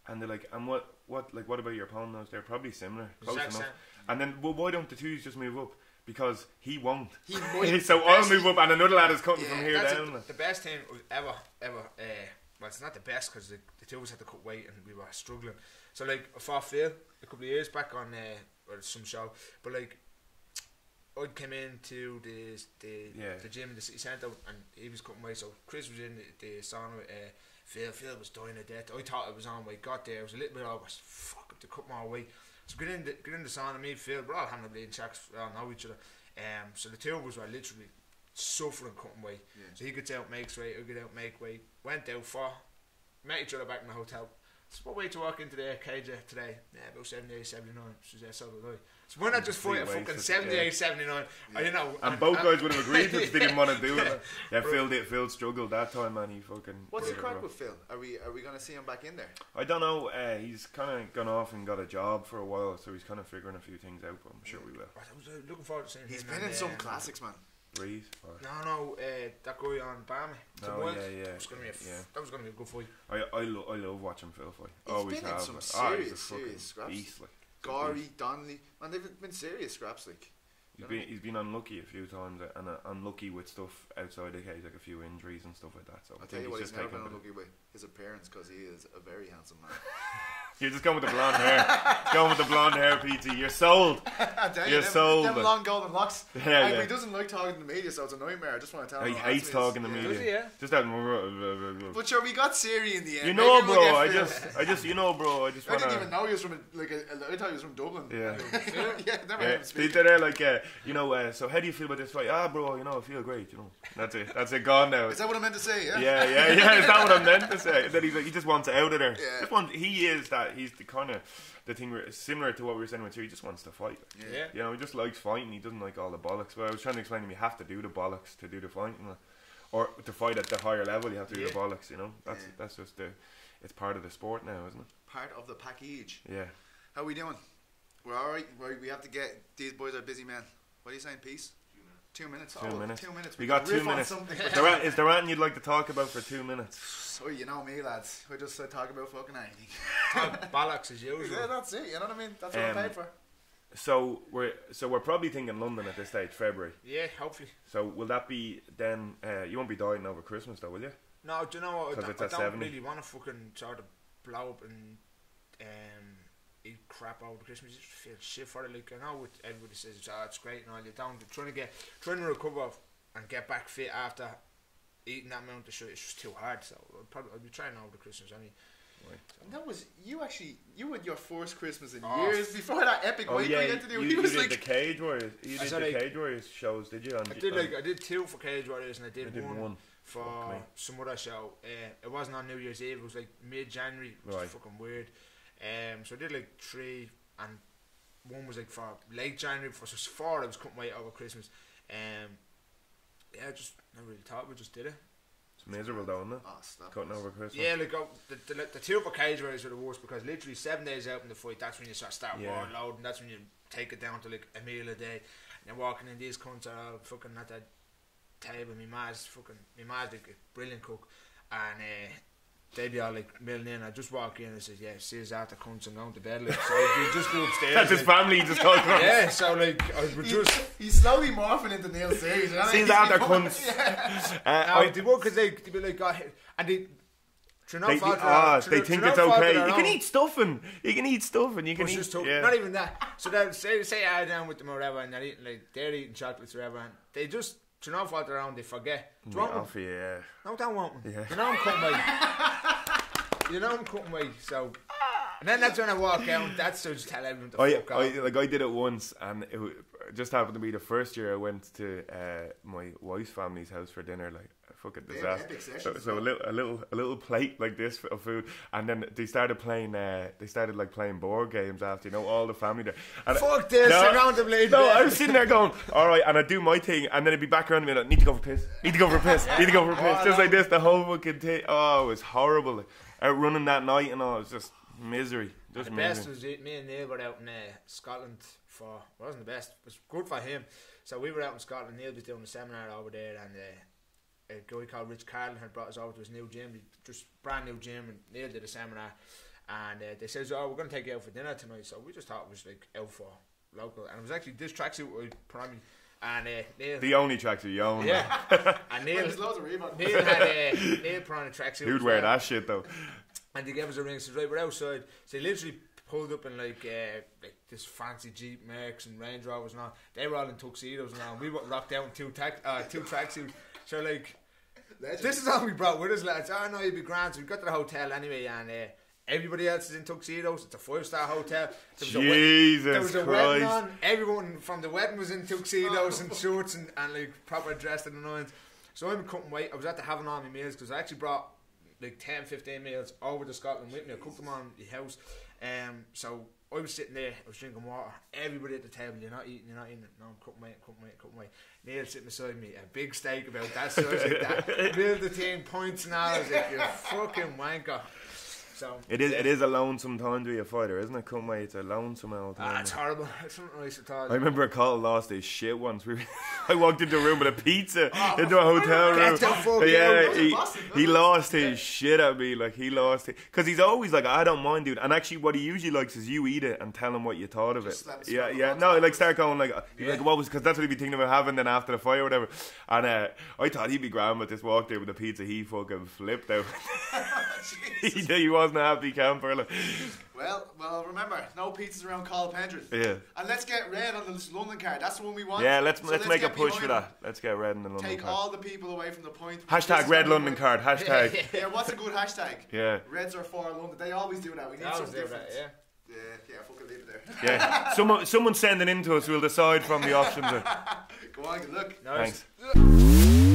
and they're like, "And what, what, like, what about your opponents? They're probably similar, close Exact enough." same. And then, well, why don't the twos just move up? Because he won't. He so I'll move up, and another lad is coming Yeah, from here down. like. the best thing was ever, ever. Uh, well, it's not the best because the, the two of us had to cut weight and we were struggling. So like I fought Phil a couple of years back on uh, or some show, but like I came into the the, Yeah. the gym in the city centre and he was cutting weight. So Chris was in the, the sauna with uh, Phil. Phil was dying of death. I thought it was on weight. Got there, it was a little bit over. Fuck, I to cut my weight. So get in the get in the sauna. Me, and Phil, we're all having a bleeding checks. We all know each other. Um, so the two of us were literally suffering cutting weight. Yeah. So he gets out, makes weight, I get out, make weight. Went out for, met each other back in the hotel. So what way to walk into the cage uh, today? Yeah, about 78, 79. She's there, so did I. So why not just fight a Complete fucking waste 78, of- 79? Or, you know, And both guys would have agreed if they didn't want to do Yeah. it. Yeah, Phil did. Phil struggled that time, man. He fucking. what's the did crack with Phil? Are we are we gonna see him back in there? I don't know. Uh, he's kind of gone off and got a job for a while, so he's kind of figuring a few things out. But I'm sure we will. I was uh, looking forward to seeing He's him been and, in some um, classics, man. Breeze. Or, No, no, uh, that guy on BAMMA. Oh, yeah, yeah, That was gonna be a f- yeah. That was gonna be a good fight. I I, lo- I love watching Phil fight. He's Always been in have. some like. Ah, he's a serious, fucking serious scraps. beast. Like. Gory, Donnelly, man, they've been serious scraps. Like, He's been, he's been unlucky a few times uh, and uh, unlucky with stuff outside the cage, like a few injuries and stuff like that. So I I'll think tell you he's what, he's just never been unlucky with his appearance because he is a very handsome man. You're just going with the blonde hair. going with the blonde hair, PT. You're sold. I tell You're them, sold, them long golden locks. Yeah, Like, yeah. He doesn't like talking to the media, so it's a nightmare. I just want to tell He him. how hates handsome he is. talking to Yeah. media. Does he, yeah? Just that. But sure, we got Seery in the end. You Maybe know, we'll bro. I just, I just, you know, bro. I just I want didn't even know he was from a, like a, I thought he was from Dublin. Yeah. yeah, never heard Yeah, him speak. they're there like, uh, you know. Uh, so how do you feel about this fight? Ah, bro. You know, I feel great. You know, that's it. That's it. Gone now. Is that what I meant to say? Yeah. yeah, yeah, yeah. Is that what I meant to say? That he's like, he just wants out of there. Yeah. Just want, he is that. He's the kind of the thing where, similar to what we were saying with Seery. He just wants to fight. Yeah. You know, he just likes fighting. He doesn't like all the bollocks. But I was trying to explain to him, you have to do the bollocks to do the fighting, or to fight at the higher level. You have to do the bollocks. You know, that's Yeah. that's just the. It's part of the sport now, isn't it? Part of the package. Yeah. How are we doing? We're all right. We're, we have to get. These boys are busy man. What are you saying? Peace. Two minutes. Two Oh, minutes. Two minutes. We got two minutes. Is there, a- is there anything you'd like to talk about for two minutes? So you know me, lads. We just uh, talk about fucking anything. Talk bollocks as usual. yeah, that's it. You know what I mean? That's what Um, I'm paid for. So we're so we're probably thinking London at this stage, February. Yeah, hopefully. So will that be then? Uh, you won't be dying over Christmas, though, will you? No, do you know what? I 'Cause don't, it's I don't 70. really want to fucking sort of blow up and um, eat crap over Christmas. You just feel shit for it. Like I know what everybody says, oh, it's great and all. you're down, You're trying to get, trying to recover and get back fit after eating that amount of shit. It's just too hard. So I'll probably I'll be trying over the Christmas. Any And that was you actually. You had your first Christmas in Oh, years before that epic Oh weight yeah, we you, had to do. you, he you did like, the Cage Warriors. You I did the like- Cage Warriors shows, did you? On, I did like I did two for Cage Warriors and I did, I did one, one. for some other show. Uh, it wasn't on New Year's Eve. It was like mid January. It was Right. fucking weird. Um, so I did like three, and one was like for late January. For so it's four, I was cutting weight over Christmas. Um, yeah, just never really thought. We just did it. It's miserable, though, isn't it? oh, stop. Cutting over Christmas. Yeah, like oh, the, the the two for Cage Warriors were the worst because literally seven days out in the fight, that's when you start start Yeah. yeah. loading. That's when you take it down to like a meal a day. And you're walking in these cunts are all fucking at that table. My ma's fucking, my ma's like a brilliant cook, and uh, they'd be all like milling in. I just walk in and says, "Yeah, see us after cunts and going to bed." Like, so you just go upstairs. That's his family. He just calls them. yeah, so like I would just. He's slowly morphing into Neil Seery's. you know? Seems He's out there, becoming- cunts. Yeah. Uh, No, I- they would because they they be like, oh, and they. through no they, fault of ah, they no- think through it's no okay. You can own. eat stuffing. You can eat stuffing. You can Push eat. this yeah. Not even that. So they say say I down with them or whatever, and they're eating like they're eating chocolates or whatever, and they just through no fault of their own they forget. Do you want one? Off, yeah. No, don't want one. Yeah. You know I'm cutting weight. you know I'm cutting weight, so. Ah, And then that's when I walk out. That's to just tell everyone to I, fuck I like I did it once, and it w- just happened to be the first year I went to uh, my wife's family's house for dinner. Like a fucking They disaster. epic So, sessions, so a little, a little, a little plate like this of food, and then they started playing. Uh, they started like playing board games after you know all the family there. And Fuck this, the blade. No, I was sitting there going, all right, and I do my thing, and then it'd be back around me like, need to go for piss, need to go for piss, need to go for piss, Oh, just like this the whole fucking thing. Oh, it was horrible. Out running that night and all, it was just misery, just the best was it, me and Neil were out in uh, Scotland for wasn't the best, it was good for him. So we were out in Scotland. Neil was doing a seminar over there, and uh, a guy called Rich Carlin had brought us over to his new gym, just brand new gym, and Neil did a seminar. And uh, they says, "Oh, we're going to take you out for dinner tonight." So we just thought it was like out for local, and it was actually this tracksuit I put on me, and uh, Neil, The only tracks you own. yeah, and Neil, There's loads of Reebok. Neil had uh, Neil put on a tracksuit. Who'd wear well. that shit though? And they gave us a ring. Says right, we're outside. So they literally pulled up in like uh, like this fancy Jeep Mercs and Range Rovers and all. They were all in tuxedos and all. We were rocked out in two tac- uh, two tracksuits. So like, Legend. this is all we brought with us, lads. Oh no, you'd be grand. So we got to the hotel anyway, and uh, everybody else is in tuxedos. It's a five star hotel. There was a Jesus there was a wedding Christ. on. Everyone from the wedding was in tuxedos and shorts and, and like proper dressed in the nines. So I'm cutting weight. I was at the having all my meals because I actually brought like 10, 15 meals over to Scotland with me. I cooked them on the house. Um, so I was sitting there, I was drinking water. Everybody at the table, you're not eating, you're not eating. No, I'm cutting weight, cutting weight, cutting weight. Neil sitting beside me, a big steak about that size like that. Build the team, points and all. I was like, you fucking wanker. So It is. It is a lonesome time to be a fighter, isn't it? Come away, it's a lonesome old Ah, time. it's horrible. It's not nice at all. I remember Cathal lost his shit once. We, I walked into a room with a pizza into a hotel room. Fuck yeah, he, Boston, he lost his shit at me. Like he lost it because he's always like, I don't mind, dude. And actually, what he usually likes is you eat it and tell him what you thought of Just it. Yeah, yeah. No, like start going like, Yeah. like, what was? Because that's what he'd be thinking about having then after the fight or whatever. And uh, I thought he'd be grand, but just walked in with the pizza. He fucking flipped out. he, he wasn't a happy camper. Like. Well, well, remember, no pizzas around Cathal Pendred. Yeah. And let's get red on the London card. That's the one we want. Yeah, let's So let's make a get push for behind that. Let's get red in the it. London Take card. all the people away from the point. This Hashtag red London be- card. Hashtag. Yeah, what's a good hashtag? Yeah. Reds are for London. They always do that. We need I was something different. that, yeah. Yeah, yeah, fucking leave it there. Yeah. Someone someone send sending in to us. We'll decide from the options. Go on, good luck. Nice. Thanks.